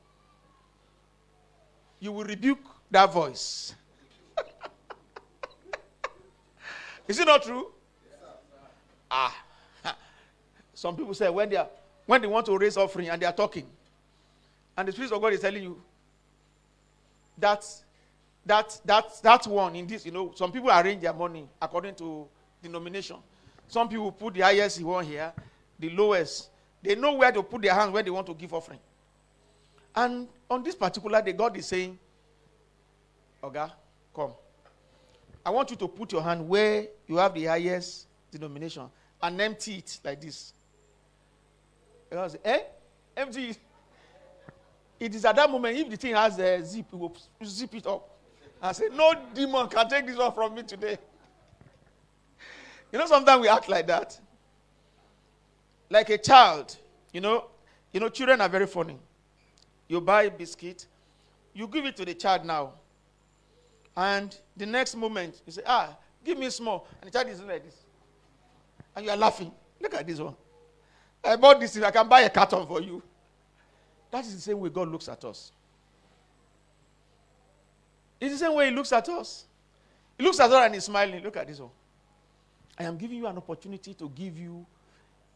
You will rebuke that voice. Is it not true? Ah. Some people say when they are when they want to raise offering and they are talking, and the Spirit of God is telling you, that that that that one in this you know some people arrange their money according to denomination some people put the highest one here the lowest they know where to put their hands when they want to give offering and on this particular day god is saying oga come i want you to put your hand where you have the highest denomination and empty it like this I was, eh? Empty. It is at that moment, if the thing has a zip, it will zip it up. I said, no demon can take this one from me today. You know, sometimes we act like that. Like a child. You know, you know, children are very funny. You buy a biscuit, you give it to the child now. And the next moment, you say, ah, give me small. And the child is like this. And you are laughing. Look at this one. I bought this, I can buy a carton for you. That is the same way God looks at us. It's the same way He looks at us. He looks at us and He's smiling. Look at this one. I am giving you an opportunity to give you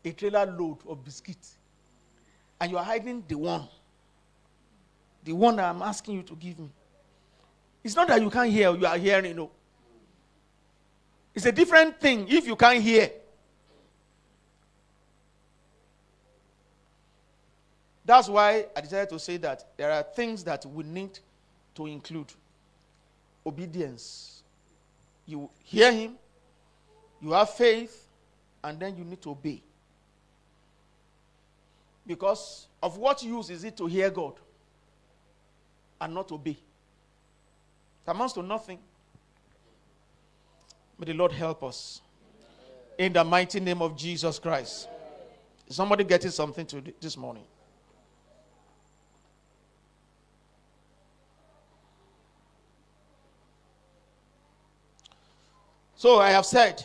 a trailer load of biscuits. And you are hiding the one. The one that I'm asking you to give me. It's not that you can't hear, you are hearing. No. It's a different thing if you can't hear. That's why I decided to say that there are things that we need to include obedience. You hear Him, you have faith, and then you need to obey. Because of what use is it to hear God and not obey? It amounts to nothing. May the Lord help us. In the mighty name of Jesus Christ. Is somebody getting something to this morning? So I have said,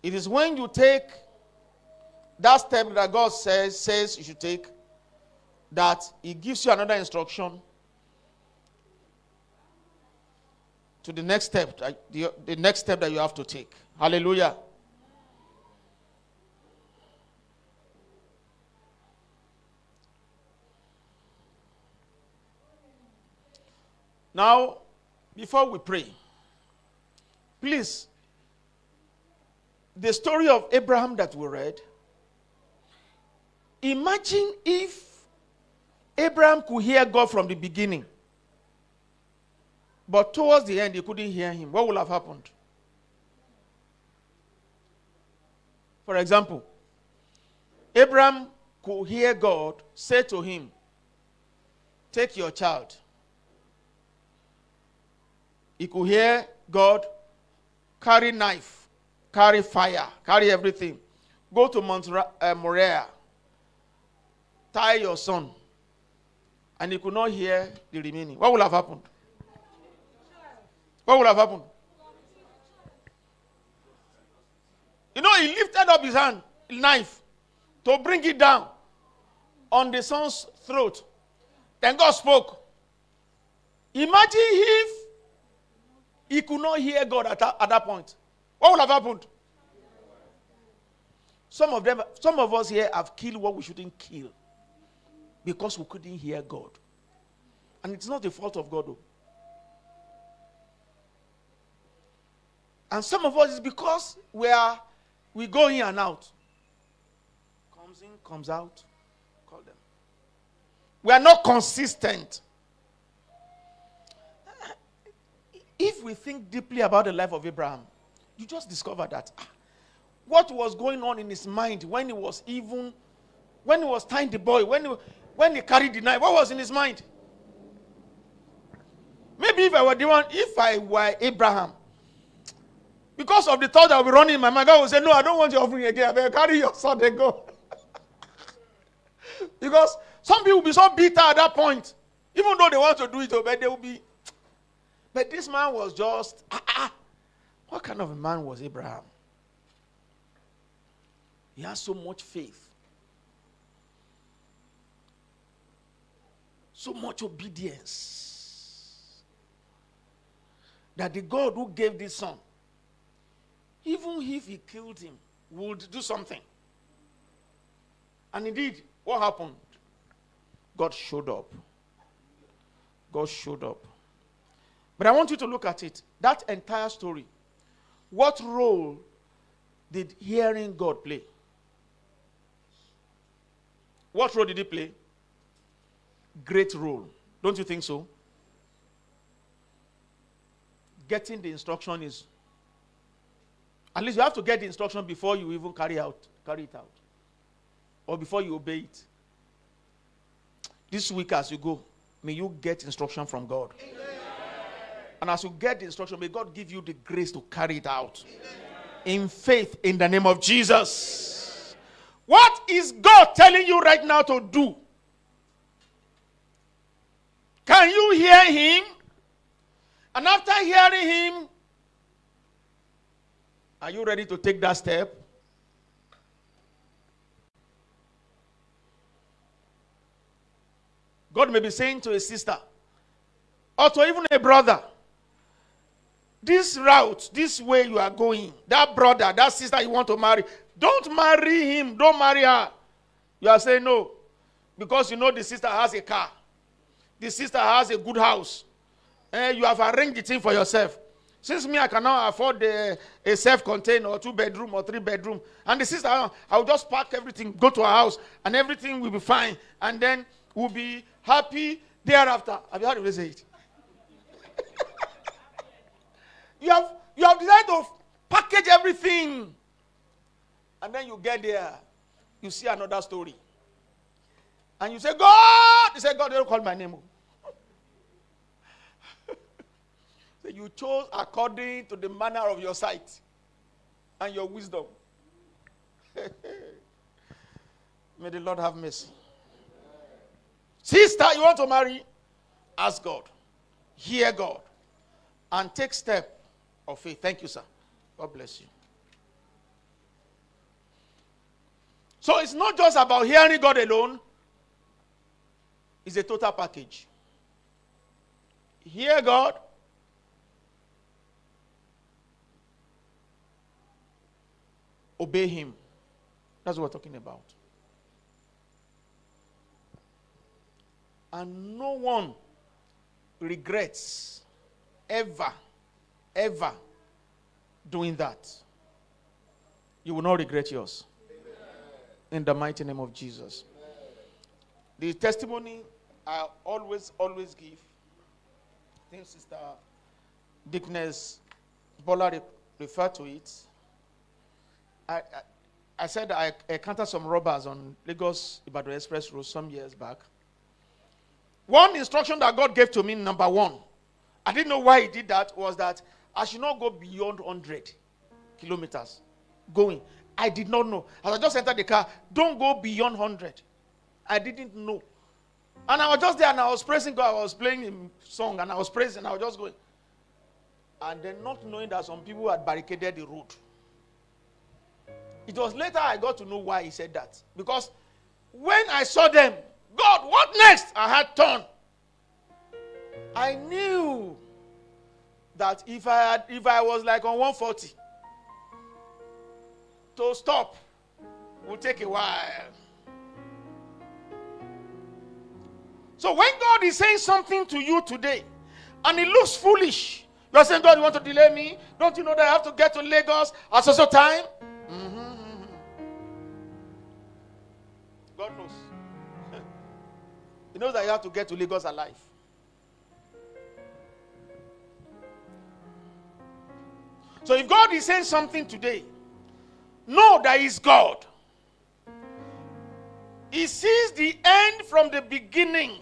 it is when you take that step that God says says you should take that He gives you another instruction to the next step, the, the next step that you have to take. Hallelujah. Now, before we pray, please, the story of Abraham that we read, imagine if Abraham could hear God from the beginning, but towards the end he couldn't hear him. What would have happened? For example, Abraham could hear God say to him, Take your child. He could hear God carry knife, carry fire, carry everything. Go to Mount uh, Moriah, tie your son. And he could not hear the remaining. What would have happened? What would have happened? You know, he lifted up his hand, knife, to bring it down on the son's throat. Then God spoke. Imagine if he could not hear God at that, at that point. What would have happened? Some of them, some of us here have killed what we shouldn't kill because we couldn't hear God. And it's not the fault of God, though. And some of us is because we are we go in and out. Comes in, comes out. Call them. We are not consistent. If we think deeply about the life of Abraham, you just discover that ah, what was going on in his mind when he was even when he was tying the boy, when he, when he carried the knife, what was in his mind? Maybe if I were the one, if I were Abraham, because of the thought that will be running in my mind, God will say, No, I don't want your offering again. I better carry your son and go. because some people will be so bitter at that point. Even though they want to do it, but they will be. But this man was just. Ah, ah. What kind of a man was Abraham? He has so much faith, so much obedience that the God who gave this son even if he killed him, would do something. And indeed, what happened? God showed up. God showed up. But I want you to look at it. That entire story. What role did hearing God play? What role did he play? Great role. Don't you think so? Getting the instruction is at least you have to get the instruction before you even carry out carry it out. or before you obey it. This week, as you go, may you get instruction from God. And as you get the instruction, may God give you the grace to carry it out in faith in the name of Jesus. What is God telling you right now to do? Can you hear Him? And after hearing Him, are you ready to take that step? God may be saying to a sister or to even a brother, this route, this way you are going, that brother, that sister you want to marry, don't marry him, don't marry her. You are saying no because you know the sister has a car, the sister has a good house, and you have arranged the thing for yourself. Since me, I cannot afford a, self-contained or two-bedroom or three-bedroom, and the sister, I will just pack everything, go to her house, and everything will be fine, and then we'll be happy thereafter. Have you heard me say it? you have you have decided to package everything, and then you get there, you see another story, and you say, "God," you say, "God, don't call my name." Oh. So you chose according to the manner of your sight and your wisdom. May the Lord have mercy. Sister, you want to marry? Ask God. Hear God. And take step of faith. Thank you, sir. God bless you. So it's not just about hearing God alone. It's a total package. Hear God. Obey Him. That's what we're talking about. And no one regrets ever, ever doing that. You will not regret yours. In the mighty name of Jesus. The testimony I always, always give. I think Sister Dickness Bola re- referred to it. I, I, said I encountered some robbers on Lagos Ibadan Express Road some years back. One instruction that God gave to me, number one, I didn't know why He did that, was that I should not go beyond 100 kilometers going. I did not know. As I just entered the car, don't go beyond 100. I didn't know. And I was just there and I was praising God. I was playing a song and I was praising. I was just going. And then not knowing that some people had barricaded the road. It was later I got to know why he said that. Because when I saw them, God, what next? I had turned. I knew that if I had, if I was like on 140, to stop will take a while. So when God is saying something to you today, and it looks foolish, you are saying, God, you want to delay me? Don't you know that I have to get to Lagos at such a time? Mhm. God knows. he knows that you have to get to Lagos alive. So if God is saying something today, know that He's God. He sees the end from the beginning.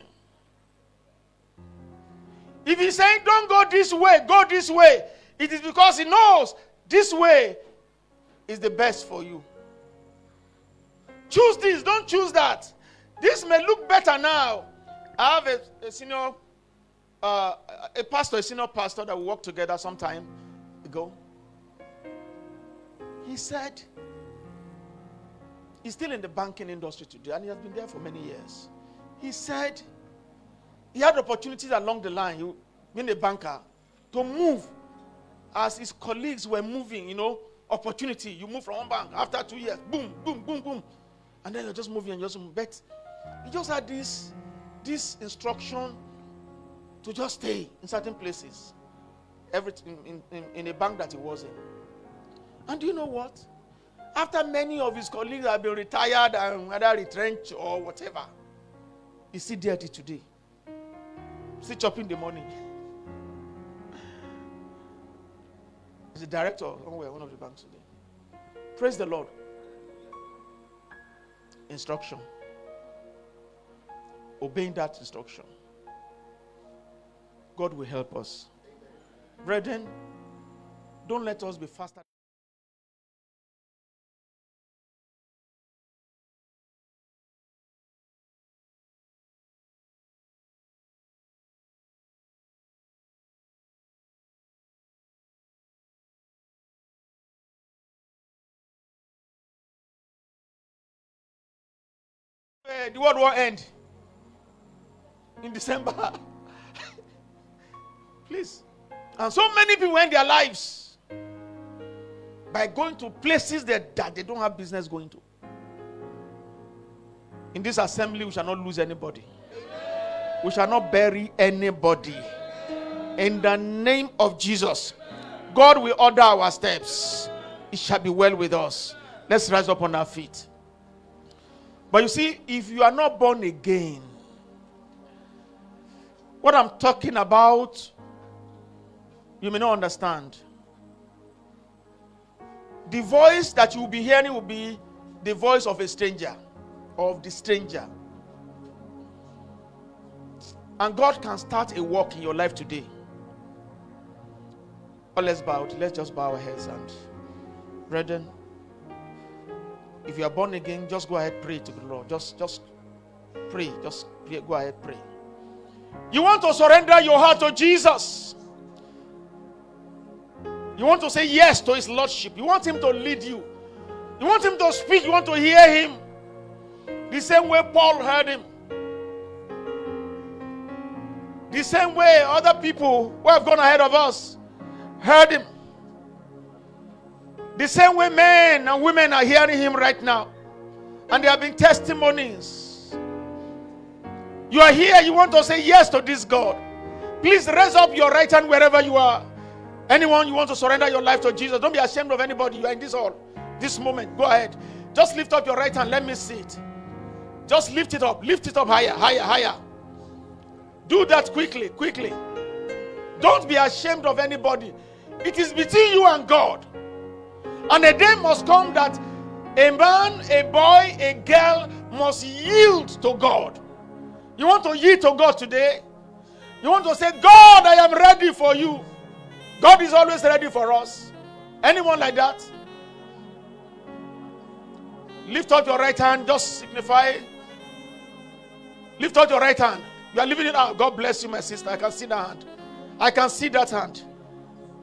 If He's saying, don't go this way, go this way, it is because He knows this way is the best for you. Choose this, don't choose that. This may look better now. I have a, a senior, uh, a pastor, a senior pastor that we worked together some time ago. He said, he's still in the banking industry today and he has been there for many years. He said he had opportunities along the line, he, being a banker, to move as his colleagues were moving, you know, opportunity. You move from one bank after two years, boom, boom, boom, boom. And then you're just moving and just move. But he just had this, this instruction to just stay in certain places. Everything in, in, in a bank that he was in. And do you know what? After many of his colleagues have been retired and whether retrenched or whatever, he's still there today. Still chopping the money. He's the director somewhere, one of the banks today. Praise the Lord. Instruction. Obeying that instruction. God will help us. Brethren, don't let us be faster. Eh, the world will end in December. Please. And so many people end their lives by going to places that, that they don't have business going to. In this assembly, we shall not lose anybody. We shall not bury anybody. In the name of Jesus, God will order our steps. It shall be well with us. Let's rise up on our feet. But you see, if you are not born again, what I'm talking about, you may not understand. The voice that you will be hearing will be the voice of a stranger, of the stranger. And God can start a work in your life today. But let's bow. Let's just bow our heads and, brethren, if you are born again, just go ahead pray to the Lord. Just, just pray. Just pray, go ahead pray. You want to surrender your heart to Jesus. You want to say yes to His Lordship. You want Him to lead you. You want Him to speak. You want to hear Him. The same way Paul heard Him. The same way other people who have gone ahead of us heard Him. The same way men and women are hearing Him right now. And there have been testimonies. You are here, you want to say yes to this God. Please raise up your right hand wherever you are. Anyone you want to surrender your life to Jesus, don't be ashamed of anybody. You are in this hall, this moment. Go ahead. Just lift up your right hand. Let me see it. Just lift it up. Lift it up higher, higher, higher. Do that quickly, quickly. Don't be ashamed of anybody. It is between you and God. And a day must come that a man, a boy, a girl must yield to God. You want to yield to God today? You want to say, God, I am ready for you. God is always ready for us. Anyone like that? Lift up your right hand, just signify. Lift up your right hand. You are leaving it out. God bless you, my sister. I can see that hand. I can see that hand.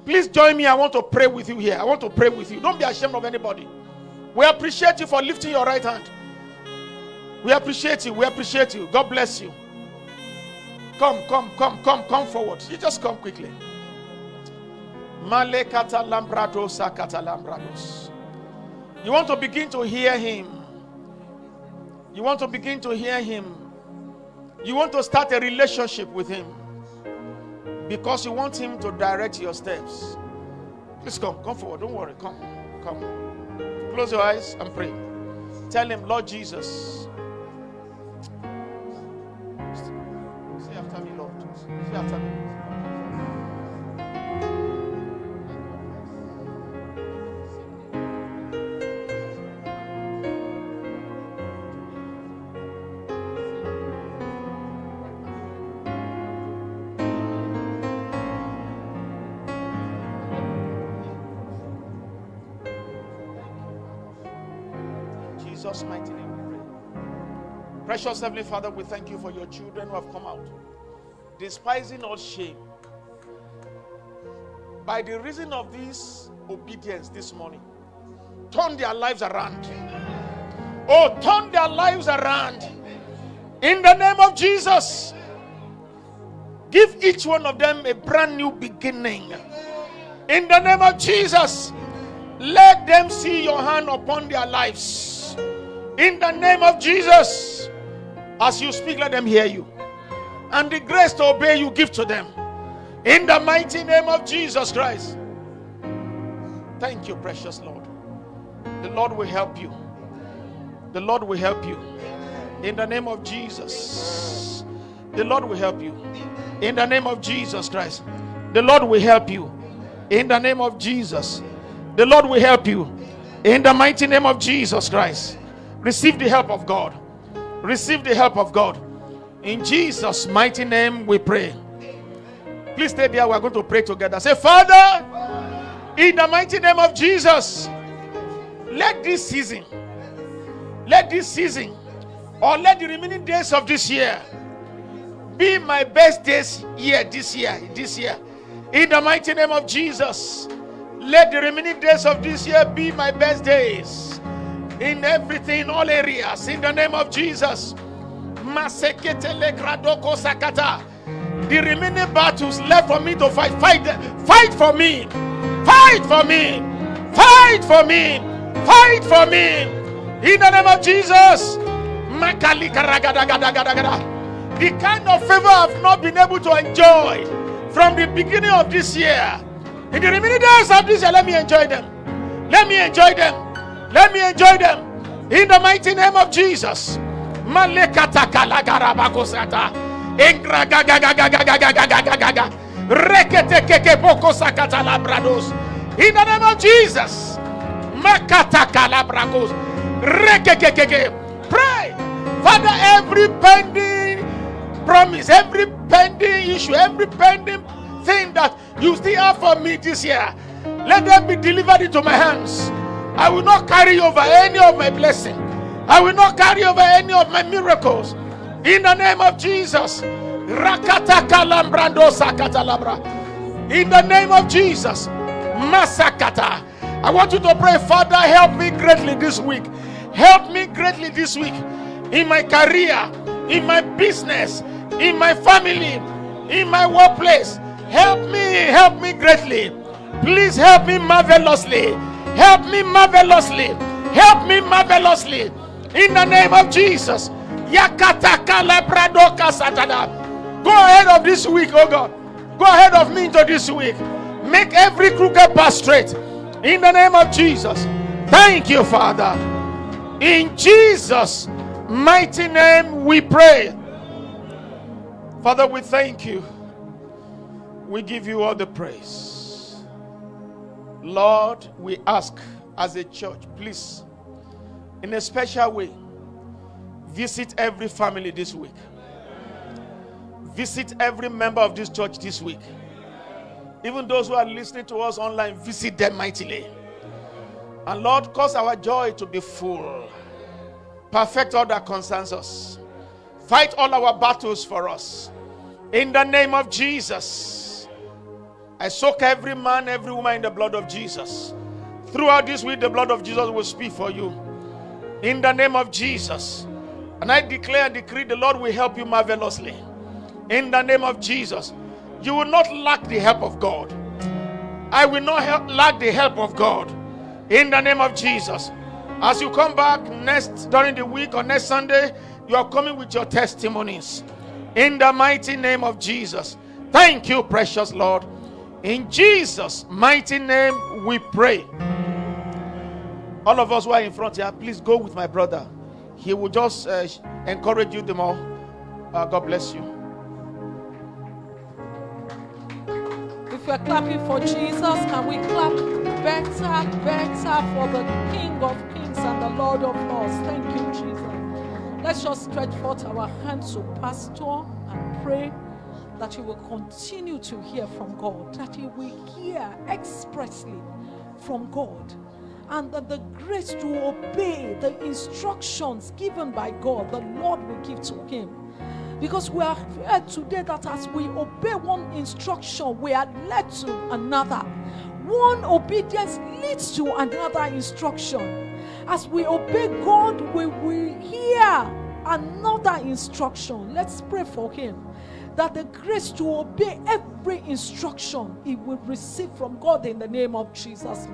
Please join me. I want to pray with you here. I want to pray with you. Don't be ashamed of anybody. We appreciate you for lifting your right hand. We appreciate you. We appreciate you. God bless you. Come, come, come, come, come forward. You just come quickly. You want to begin to hear him. You want to begin to hear him. You want to start a relationship with him because you want him to direct your steps. Please come, come forward. Don't worry. Come, come. Close your eyes and pray. Tell him, Lord Jesus. Say after me, Lord. Say after me. Jesus' mighty name we pray. Precious Heavenly Father, we thank you for your children who have come out, despising all shame. By the reason of this obedience this morning, turn their lives around. Oh, turn their lives around. In the name of Jesus, give each one of them a brand new beginning. In the name of Jesus, let them see your hand upon their lives. In the name of Jesus, as you speak, let them hear you. And the grace to obey you, give to them. In the mighty name of Jesus Christ. Thank you, precious Lord. The Lord will help you. The Lord will help you. In the name of Jesus. The Lord will help you. In the name of Jesus Christ. The Lord will help you. In the name of Jesus. The Lord will help you. In the mighty name of Jesus Christ. Receive the help of God. Receive the help of God. In Jesus' mighty name we pray. Please stay there. We're going to pray together. Say, Father, in the mighty name of Jesus, let this season, let this season, or let the remaining days of this year be my best days year this year, this year. In the mighty name of Jesus, let the remaining days of this year be my best days. In everything, in all areas, in the name of Jesus. The remaining battles left for me to fight, fight, fight for me, fight for me, fight for me, fight for me. In the name of Jesus. The kind of favor I've not been able to enjoy from the beginning of this year. In the remaining days of this year, let me enjoy them. Let me enjoy them. Let me enjoy them. In the mighty name of Jesus. In the name of Jesus. Pray. Father, every pending promise, every pending issue, every pending thing that you still have for me this year, let them be delivered into my hands. I will not carry over any of my blessing. I will not carry over any of my miracles. In the name of Jesus. Rakata kalambrando. In the name of Jesus. Masakata. I want you to pray, Father, help me greatly this week. Help me greatly this week in my career, in my business, in my family, in my workplace. Help me, help me greatly. Please help me marvelously. Help me marvelously. Help me marvelously. In the name of Jesus. Go ahead of this week, oh God. Go ahead of me into this week. Make every crooked path straight. In the name of Jesus. Thank you, Father. In Jesus' mighty name we pray. Father, we thank you. We give you all the praise. Lord, we ask as a church, please, in a special way, visit every family this week. Visit every member of this church this week. Even those who are listening to us online, visit them mightily. And Lord, cause our joy to be full. Perfect all that concerns us. Fight all our battles for us. In the name of Jesus. I soak every man, every woman in the blood of Jesus. Throughout this week, the blood of Jesus will speak for you. In the name of Jesus. And I declare and decree the Lord will help you marvelously. In the name of Jesus. You will not lack the help of God. I will not help, lack the help of God. In the name of Jesus. As you come back next during the week or next Sunday, you are coming with your testimonies. In the mighty name of Jesus. Thank you, precious Lord. In Jesus' mighty name we pray. All of us who are in front here, please go with my brother. He will just uh, encourage you the more. Uh, God bless you. If we're clapping for Jesus, can we clap better, better for the King of Kings and the Lord of Lords? Thank you, Jesus. Let's just stretch forth our hands to Pastor and pray that he will continue to hear from God, that he will hear expressly from God, and that the grace to obey the instructions given by God, the Lord will give to him. Because we are here today that as we obey one instruction, we are led to another. One obedience leads to another instruction. As we obey God, we will hear another instruction. Let's pray for him that the grace to obey every instruction he will receive from God in the name of Jesus.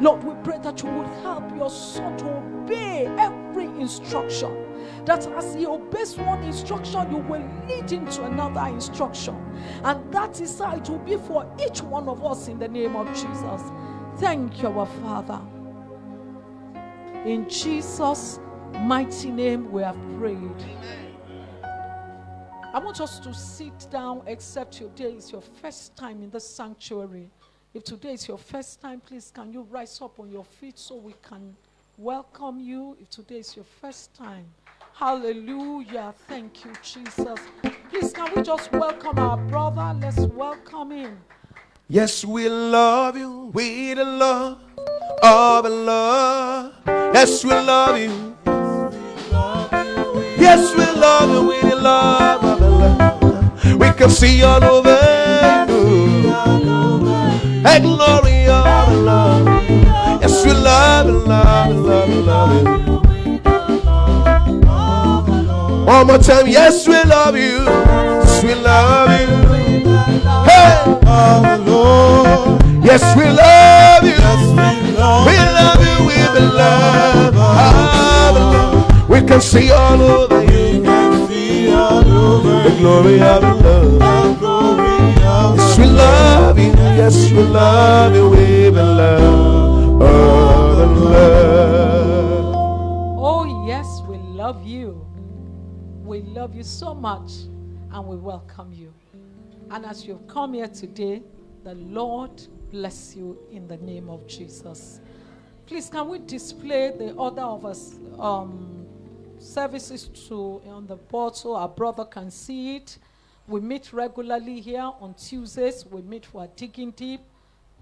Lord, we pray that you would help your son to obey every instruction. That as he obeys one instruction, you will lead him to another instruction. And that is how it will be for each one of us in the name of Jesus. Thank you, our Father. In Jesus' mighty name, we have prayed. I want us to sit down, except today is your first time in the sanctuary. If today is your first time, please can you rise up on your feet so we can welcome you if today is your first time. Hallelujah. Thank you, Jesus. Please, can we just welcome our brother? Let's welcome him. Yes, we love you with the love of the Lord. Yes, we love you. Yes, we love you with the love can see all over you. Hey, glory the Yes, we love you, love you, love love. One more time, yes, we love you. Yes, we love you. Hey, oh Lord. Yes, we love you. We love you with the love of the ah, Lord. We can see all over you. The glory of the Lord. Yes, we love you. Yes, we love you the love the Lord. Oh, yes, we love you. We love you so much and we welcome you. And as you've come here today, the Lord bless you in the name of Jesus. Please, can we display the order of us um, services to on the board so our brother can see it? We meet regularly here on Tuesdays. We meet for a digging deep,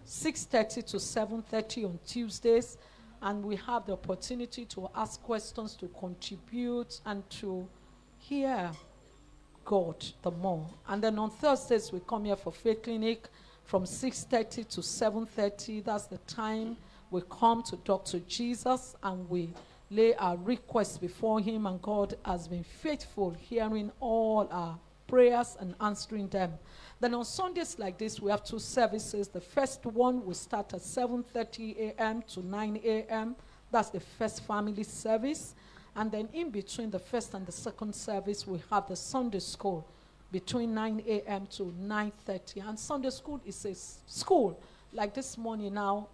6:30 to 7:30 on Tuesdays, and we have the opportunity to ask questions, to contribute, and to hear God the more. And then on Thursdays we come here for faith clinic from 6:30 to 7:30. That's the time we come to talk to Jesus and we lay our requests before him and God has been faithful hearing all our prayers and answering them. Then on Sundays like this we have two services. The first one will start at 7:30 a.m. to 9 a.m. That's the first family service. And then in between the first and the second service, we have the Sunday school between 9 a.m. to 9.30. And Sunday school is a school. Like this morning now,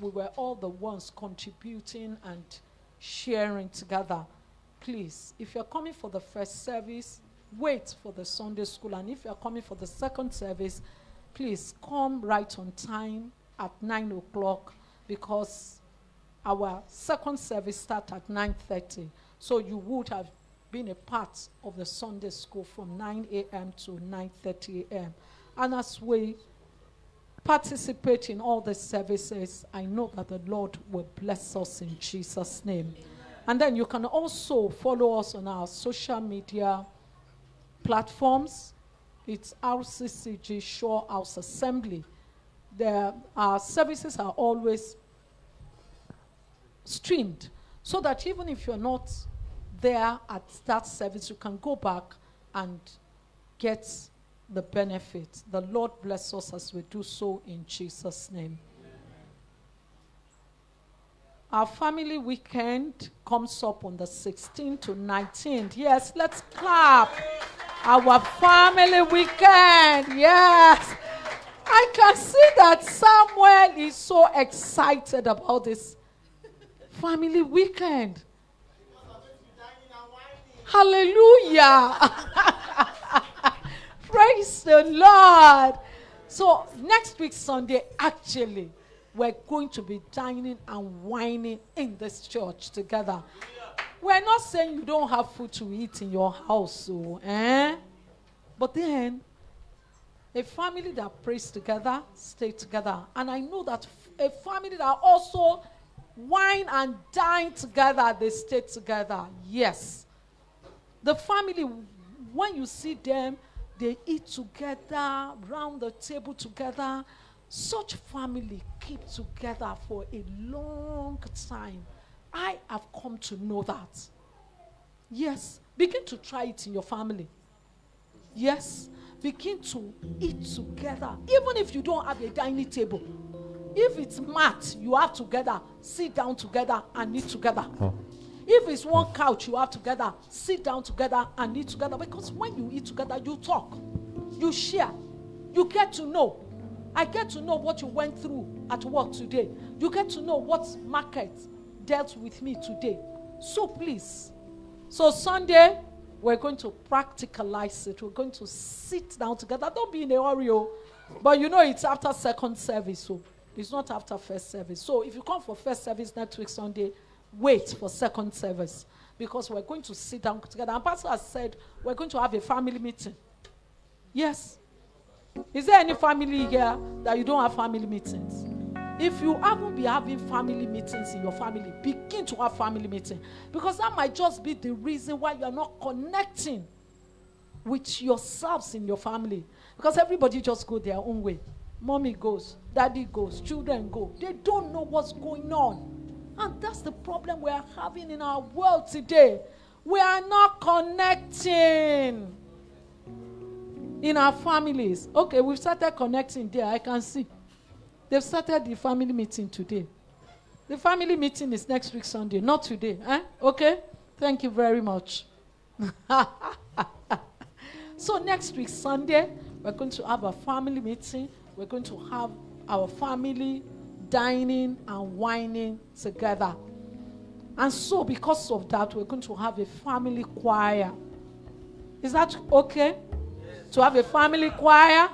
we were all the ones contributing and sharing together. Please, if you're coming for the first service, wait for the Sunday school. And if you're coming for the second service, please come right on time at 9 o'clock because our second service start at 9.30 so you would have been a part of the sunday school from 9 a.m to 9.30 a.m and as we participate in all the services i know that the lord will bless us in jesus name. And then you can also follow us on our social media platforms. It's rccg Surehouse assembly. Our services are always streamed so that even if you're not there at that service, you can go back and get the benefit. The Lord bless us as we do so in Jesus' name. Our family weekend comes up on the 16th to 19th. Yes, let's clap. Our family weekend. Yes. I can see that Samuel is so excited about this family weekend. Hallelujah. Praise the Lord. So, next week, Sunday, actually, we're going to be dining and wining in this church together. We're not saying you don't have food to eat in your house, so, eh? But then, a family that prays together, stay together. And I know that a family that also wine and dine together, they stay together. Yes. The family, when you see them, they eat together, round the table together. Such family keep together for a long time. I have come to know that. Yes. Begin to try it in your family. Yes. Begin to eat together. Even if you don't have a dining table. If it's mat, you have together, sit down together and eat together. If it's one couch you have together, sit down together and eat together. Because when you eat together, you talk, you share, you get to know. I get to know what you went through at work today. You get to know what market dealt with me today. So please, so Sunday, we're going to practicalize it. We're going to sit down together. Don't be in a hurry, oh. but you know it's after second service, so it's not after first service. So if you come for first service next week Sunday, wait for second service because we're going to sit down together. And Pastor has said we're going to have a family meeting. Yes. Is there any family here that you don't have family meetings? If you haven't been having family meetings in your family, begin to have family meeting because that might just be the reason why you are not connecting with yourselves in your family because everybody just go their own way. Mommy goes, daddy goes, children go. They don't know what's going on. And that's the problem we are having in our world today. We are not connecting in our families. Okay, we've started connecting there. I can see. They've started the family meeting today. The family meeting is next week Sunday, not today. Eh? Okay? Thank you very much. so, next week Sunday, we're going to have a family meeting. We're going to have our family dining and wining together. And so, because of that, we're going to have a family choir. Is that okay? To have a family choir?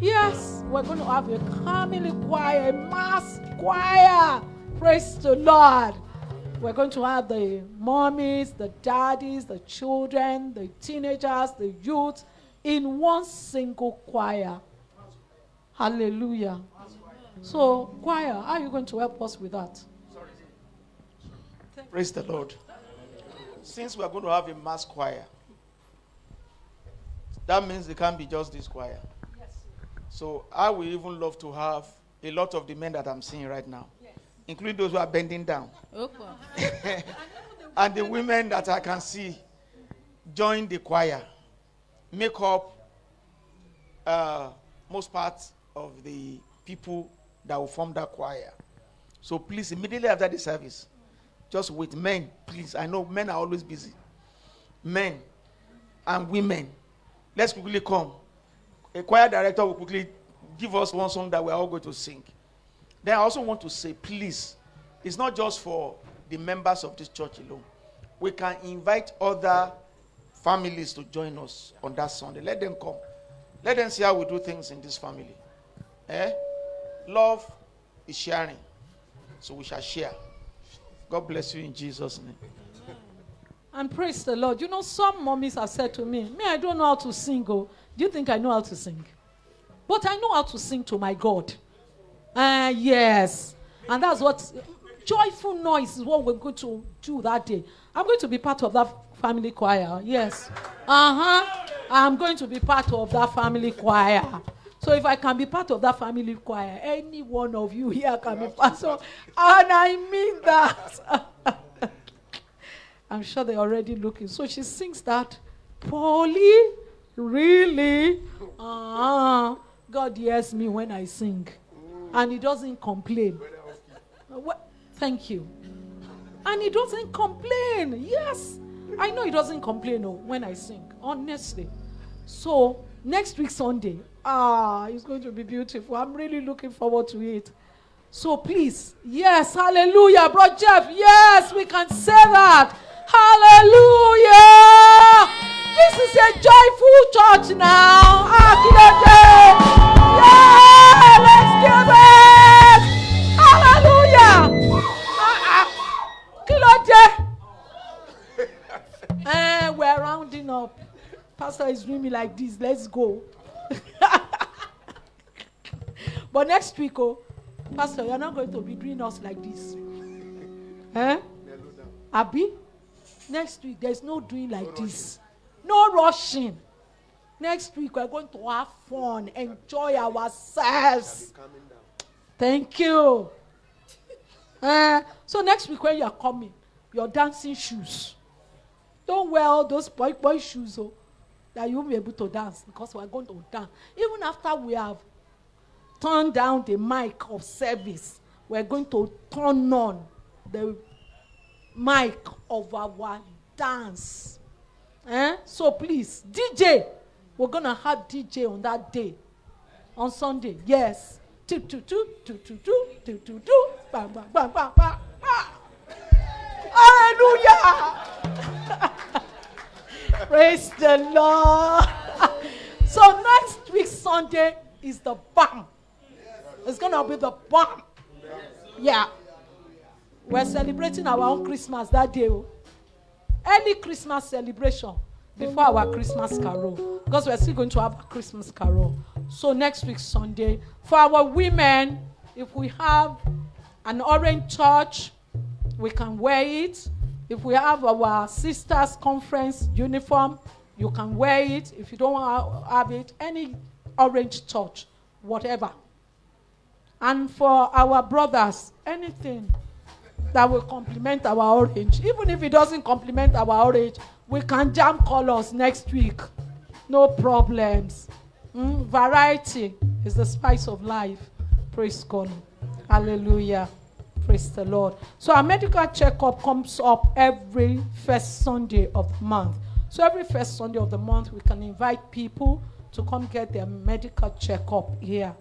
Yes, we're going to have a family choir, a mass choir. Praise the Lord. We're going to have the mommies, the daddies, the children, the teenagers, the youth in one single choir. Hallelujah. So, choir, how are you going to help us with that? Praise the Lord. Since we are going to have a mass choir, that means it can't be just this choir. Yes, So I would even love to have a lot of the men that I'm seeing right now, including those who are bending down, and the women that I can see join the choir, make up uh, most part of the people that will form that choir. So please, immediately after the service, just with men, please. I know men are always busy. Men and women, let's quickly come. A choir director will quickly give us one song that we're all going to sing. Then I also want to say, please, it's not just for the members of this church alone. We can invite other families to join us on that Sunday. Let them come. Let them see how we do things in this family. Eh? Love is sharing. So we shall share. God bless you in Jesus' name. And praise the Lord. You know, some mommies have said to me, Me, I don't know how to sing. Oh, do you think I know how to sing? But I know how to sing to my God. Uh, yes. And that's what joyful noise is what we're going to do that day. I'm going to be part of that family choir. Yes. Uh huh. I'm going to be part of that family choir. So if I can be part of that family choir, any one of you here can be part. So, and I mean that. I'm sure they're already looking. So she sings that. Polly, really? Ah, God hears me when I sing, and He doesn't complain. What? Thank you. And He doesn't complain. Yes, I know He doesn't complain oh, when I sing. Honestly. So next week Sunday, ah, it's going to be beautiful. I'm really looking forward to it. So please, yes, hallelujah, bro Jeff. Yes, we can say that. Hallelujah. This is a joyful church now. Ah, Yeah, let's give it. Hallelujah. Ah, ah. Eh, we're rounding up. Pastor is doing me like this. Let's go. but next week, oh, Pastor, you're not going to be doing us like this. Eh? Abby? Next week, there's no doing like no this. No rushing. Next week, we're going to have fun, enjoy ourselves. Thank you. Uh, so next week, when you're coming, your dancing shoes. Don't wear all those boy boy shoes oh, that you be able to dance because we're going to dance. Even after we have turned down the mic of service, we're going to turn on the mic of our dance. Eh? So please, DJ, we're gonna have DJ on that day, on Sunday. Yes. Two, two, two, two, two, two, two, two, bam, bam, bam, bam, bam. Ah. Hallelujah! Praise the Lord. so next week Sunday is the bomb. It's gonna be the bomb. Yeah We're celebrating our own Christmas that day. oh. Early Christmas celebration before our Christmas carol. Because we're still going to have a Christmas carol. So next week, Sunday. For our women, if we have an orange touch, we can wear it. If we have our sisters conference uniform, you can wear it. If you don't have it, any orange touch, whatever. And for our brothers, anything that will complement our orange. Even if it doesn't complement our orange, we can jam colors next week. No problems. Mm, variety is the spice of life. Praise God. Hallelujah. Praise the Lord. So our medical checkup comes up every first Sunday of the month. So every first Sunday of the month, we can invite people to come get their medical checkup here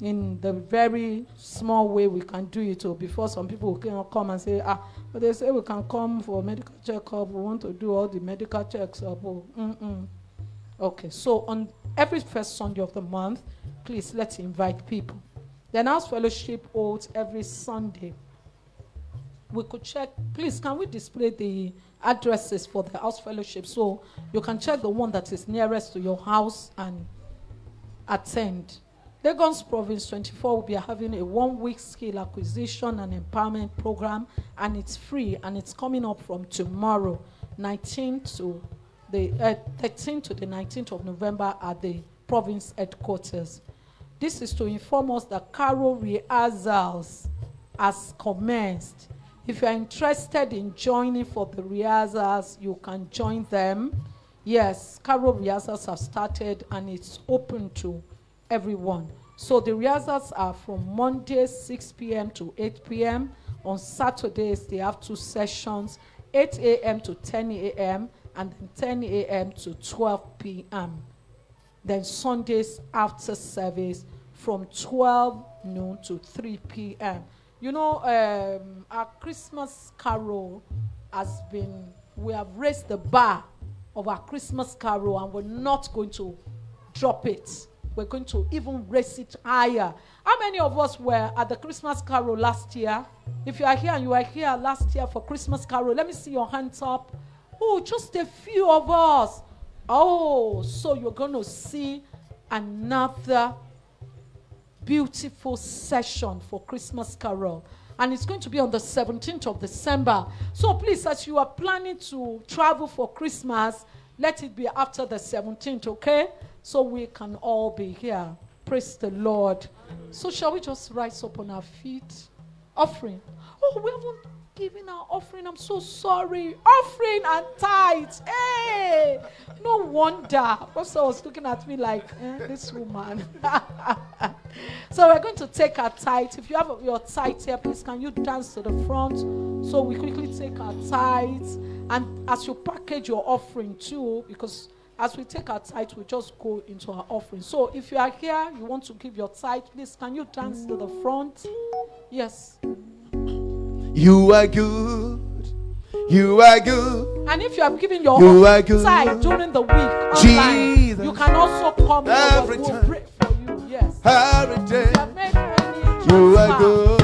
in the very small way we can do it or before some people can come and say ah but they say we can come for medical checkup we want to do all the medical checks oh, mm-mm. okay so on every first sunday of the month please let's invite people then house fellowship holds every sunday we could check please can we display the addresses for the house fellowship so you can check the one that is nearest to your house and attend. Lagos Province 24 will be having a one week skill acquisition and empowerment program, and it's free and it's coming up from tomorrow, 19th to the uh, 13th to the 19th of November at the province headquarters. This is to inform us that carol rehearsals has commenced. If you are interested in joining for the rehearsals, you can join them. Yes, carol rehearsals have started and it's open to everyone. So the rehearsals are from Monday 6 p.m. to 8 p.m. On Saturdays, they have two sessions 8 a.m. to 10 a.m. and 10 a.m. to 12 p.m. Then Sundays after service from 12 noon to 3 p.m. You know, um, our Christmas carol has been, we have raised the bar of our Christmas carol and we're not going to drop it. We're going to even raise it higher. How many of us were at the Christmas carol last year? If you are here and you were here last year for Christmas carol, let me see your hands up. Oh, just a few of us. Oh, so you're going to see another beautiful session for Christmas Carol. And it's going to be on the 17th of December. So please, as you are planning to travel for Christmas, let it be after the 17th, okay? So we can all be here. Praise the Lord. So shall we just rise up on our feet? Offering. Oh, we haven't given our offering. I'm so sorry. Offering and tithes. Hey, no wonder. Pastor was looking at me like, eh, this woman. so we're going to take our tithe. If you have your tithe here, please can you dance to the front so we quickly take our tithes. And as you package your offering too, because as we take our tithe, we just go into our offering. So if you are here, you want to give your tithe, please can you dance to the front? Yes. You are good. You are good. And if you have given your You are good. tithe during the week online, Jesus. you can also come. Every We'll time. pray for you. Yes. Every day. You have made any You are good.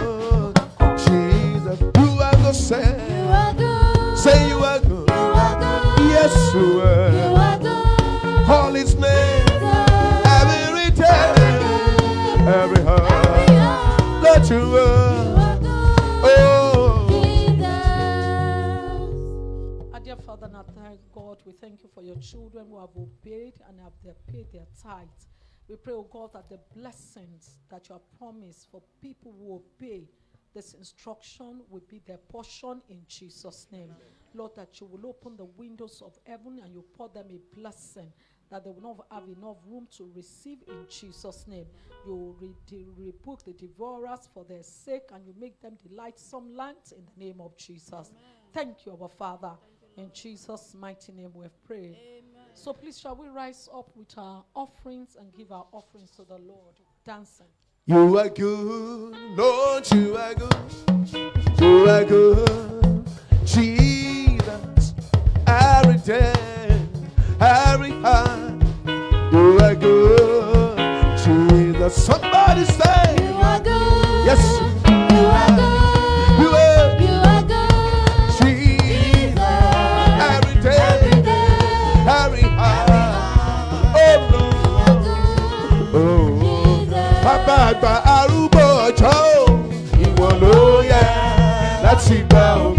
Father, and our thank God, we thank you for your children who have obeyed and have their paid their tithes. We pray, oh God, that the blessings that you have promised for people who obey this instruction will be their portion in Jesus' name. Lord, that you will open the windows of heaven and you pour them a blessing that they will not have enough room to receive in Jesus' name. You re- rebuke the devourers for their sake and you make them delightsome lands in the name of Jesus. Thank you, our Father. In Jesus' mighty name we have prayed. So please, shall we rise up with our offerings and give our offerings to the Lord? Dancing. You are good, Lord, you are good. You are good, Jesus. Every day, every heart. You are good, Jesus. Somebody say, láti gba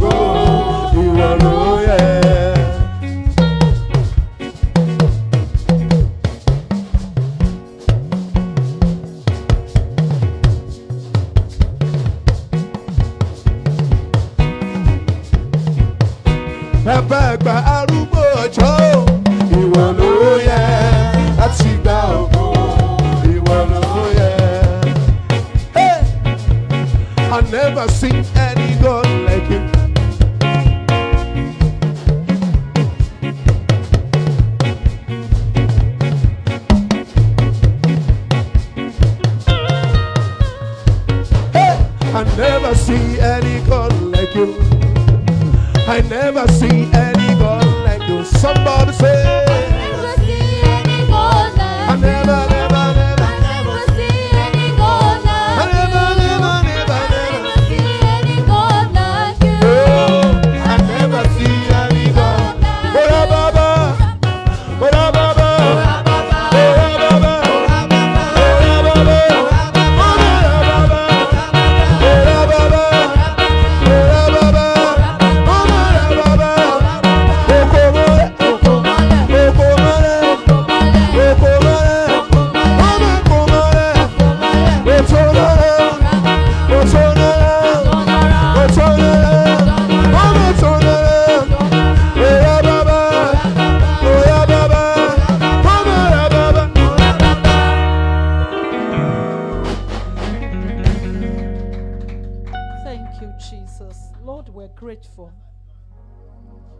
grateful.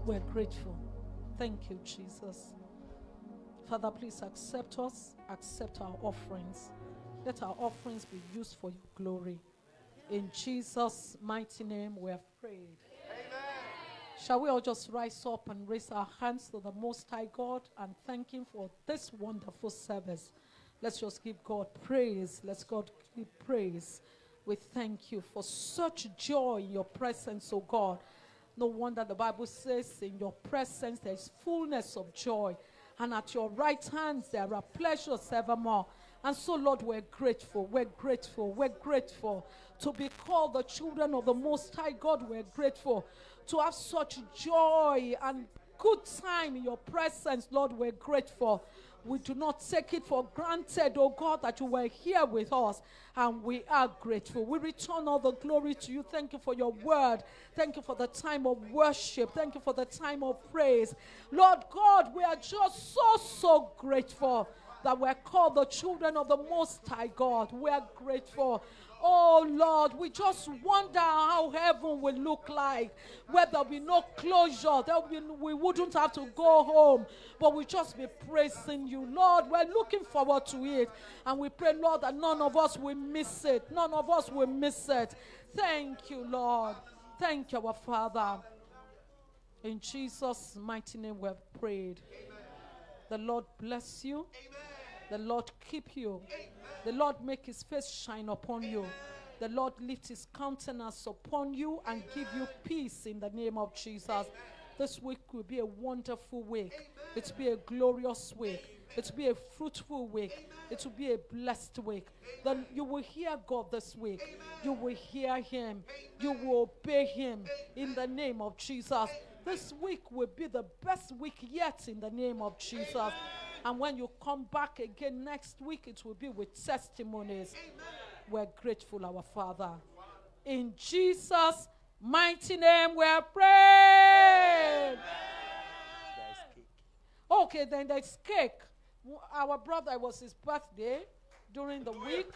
We're grateful. Thank you, Jesus. Father, please accept us, accept our offerings. Let our offerings be used for your glory. In Jesus' mighty name, we have prayed. Amen. Shall we all just rise up and raise our hands to the Most High God and thank Him for this wonderful service? Let's just give God praise. Let's God give praise. We thank you for such joy in your presence, oh God. No wonder the Bible says, in your presence there is fullness of joy, and at your right hand there are pleasures evermore. And so, Lord, we're grateful. We're grateful. We're grateful to be called the children of the Most High God. We're grateful to have such joy and good time in your presence, Lord. We're grateful. We do not take it for granted, oh God, that you were here with us, and we are grateful. We return all the glory to you. Thank you for your word. Thank you for the time of worship. Thank you for the time of praise. Lord God, we are just so, so grateful that we're called the children of the Most High God. We are grateful. Oh Lord, we just wonder how heaven will look like. Where there'll be no closure, there'll be, we wouldn't have to go home, but we just be praising you. Lord, we're looking forward to it. And we pray, Lord, that none of us will miss it. None of us will miss it. Thank you, Lord. Thank you, our Father. In Jesus' mighty name we have prayed. The Lord bless you. The Lord keep you. The Lord make his face shine upon you. The Lord lift his countenance upon you and give you peace in the name of Jesus. This week will be a wonderful week. It will be a glorious week. It will be a fruitful week. It will be a blessed week. Then you will hear God this week. You will hear him. You will obey him in the name of Jesus. This week will be the best week yet in the name of Jesus. And when you come back again next week, it will be with testimonies. We're grateful, our Father. In Jesus' mighty name, we're praying. Okay, then there's cake. Our brother, it was his birthday during the week.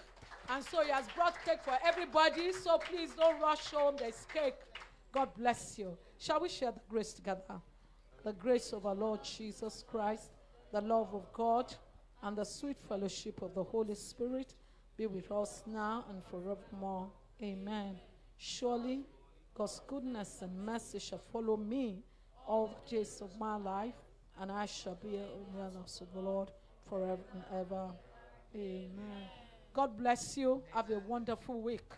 And so he has brought cake for everybody. So please don't rush home. There's cake. God bless you. Shall we share the grace together? The grace of our Lord Jesus Christ, the love of God, and the sweet fellowship of the Holy Spirit be with us now and forevermore. Amen. Surely God's goodness and mercy shall follow me all the days of my life, and I shall be in the house of the Lord forever and ever. Amen. God bless you. Have a wonderful week.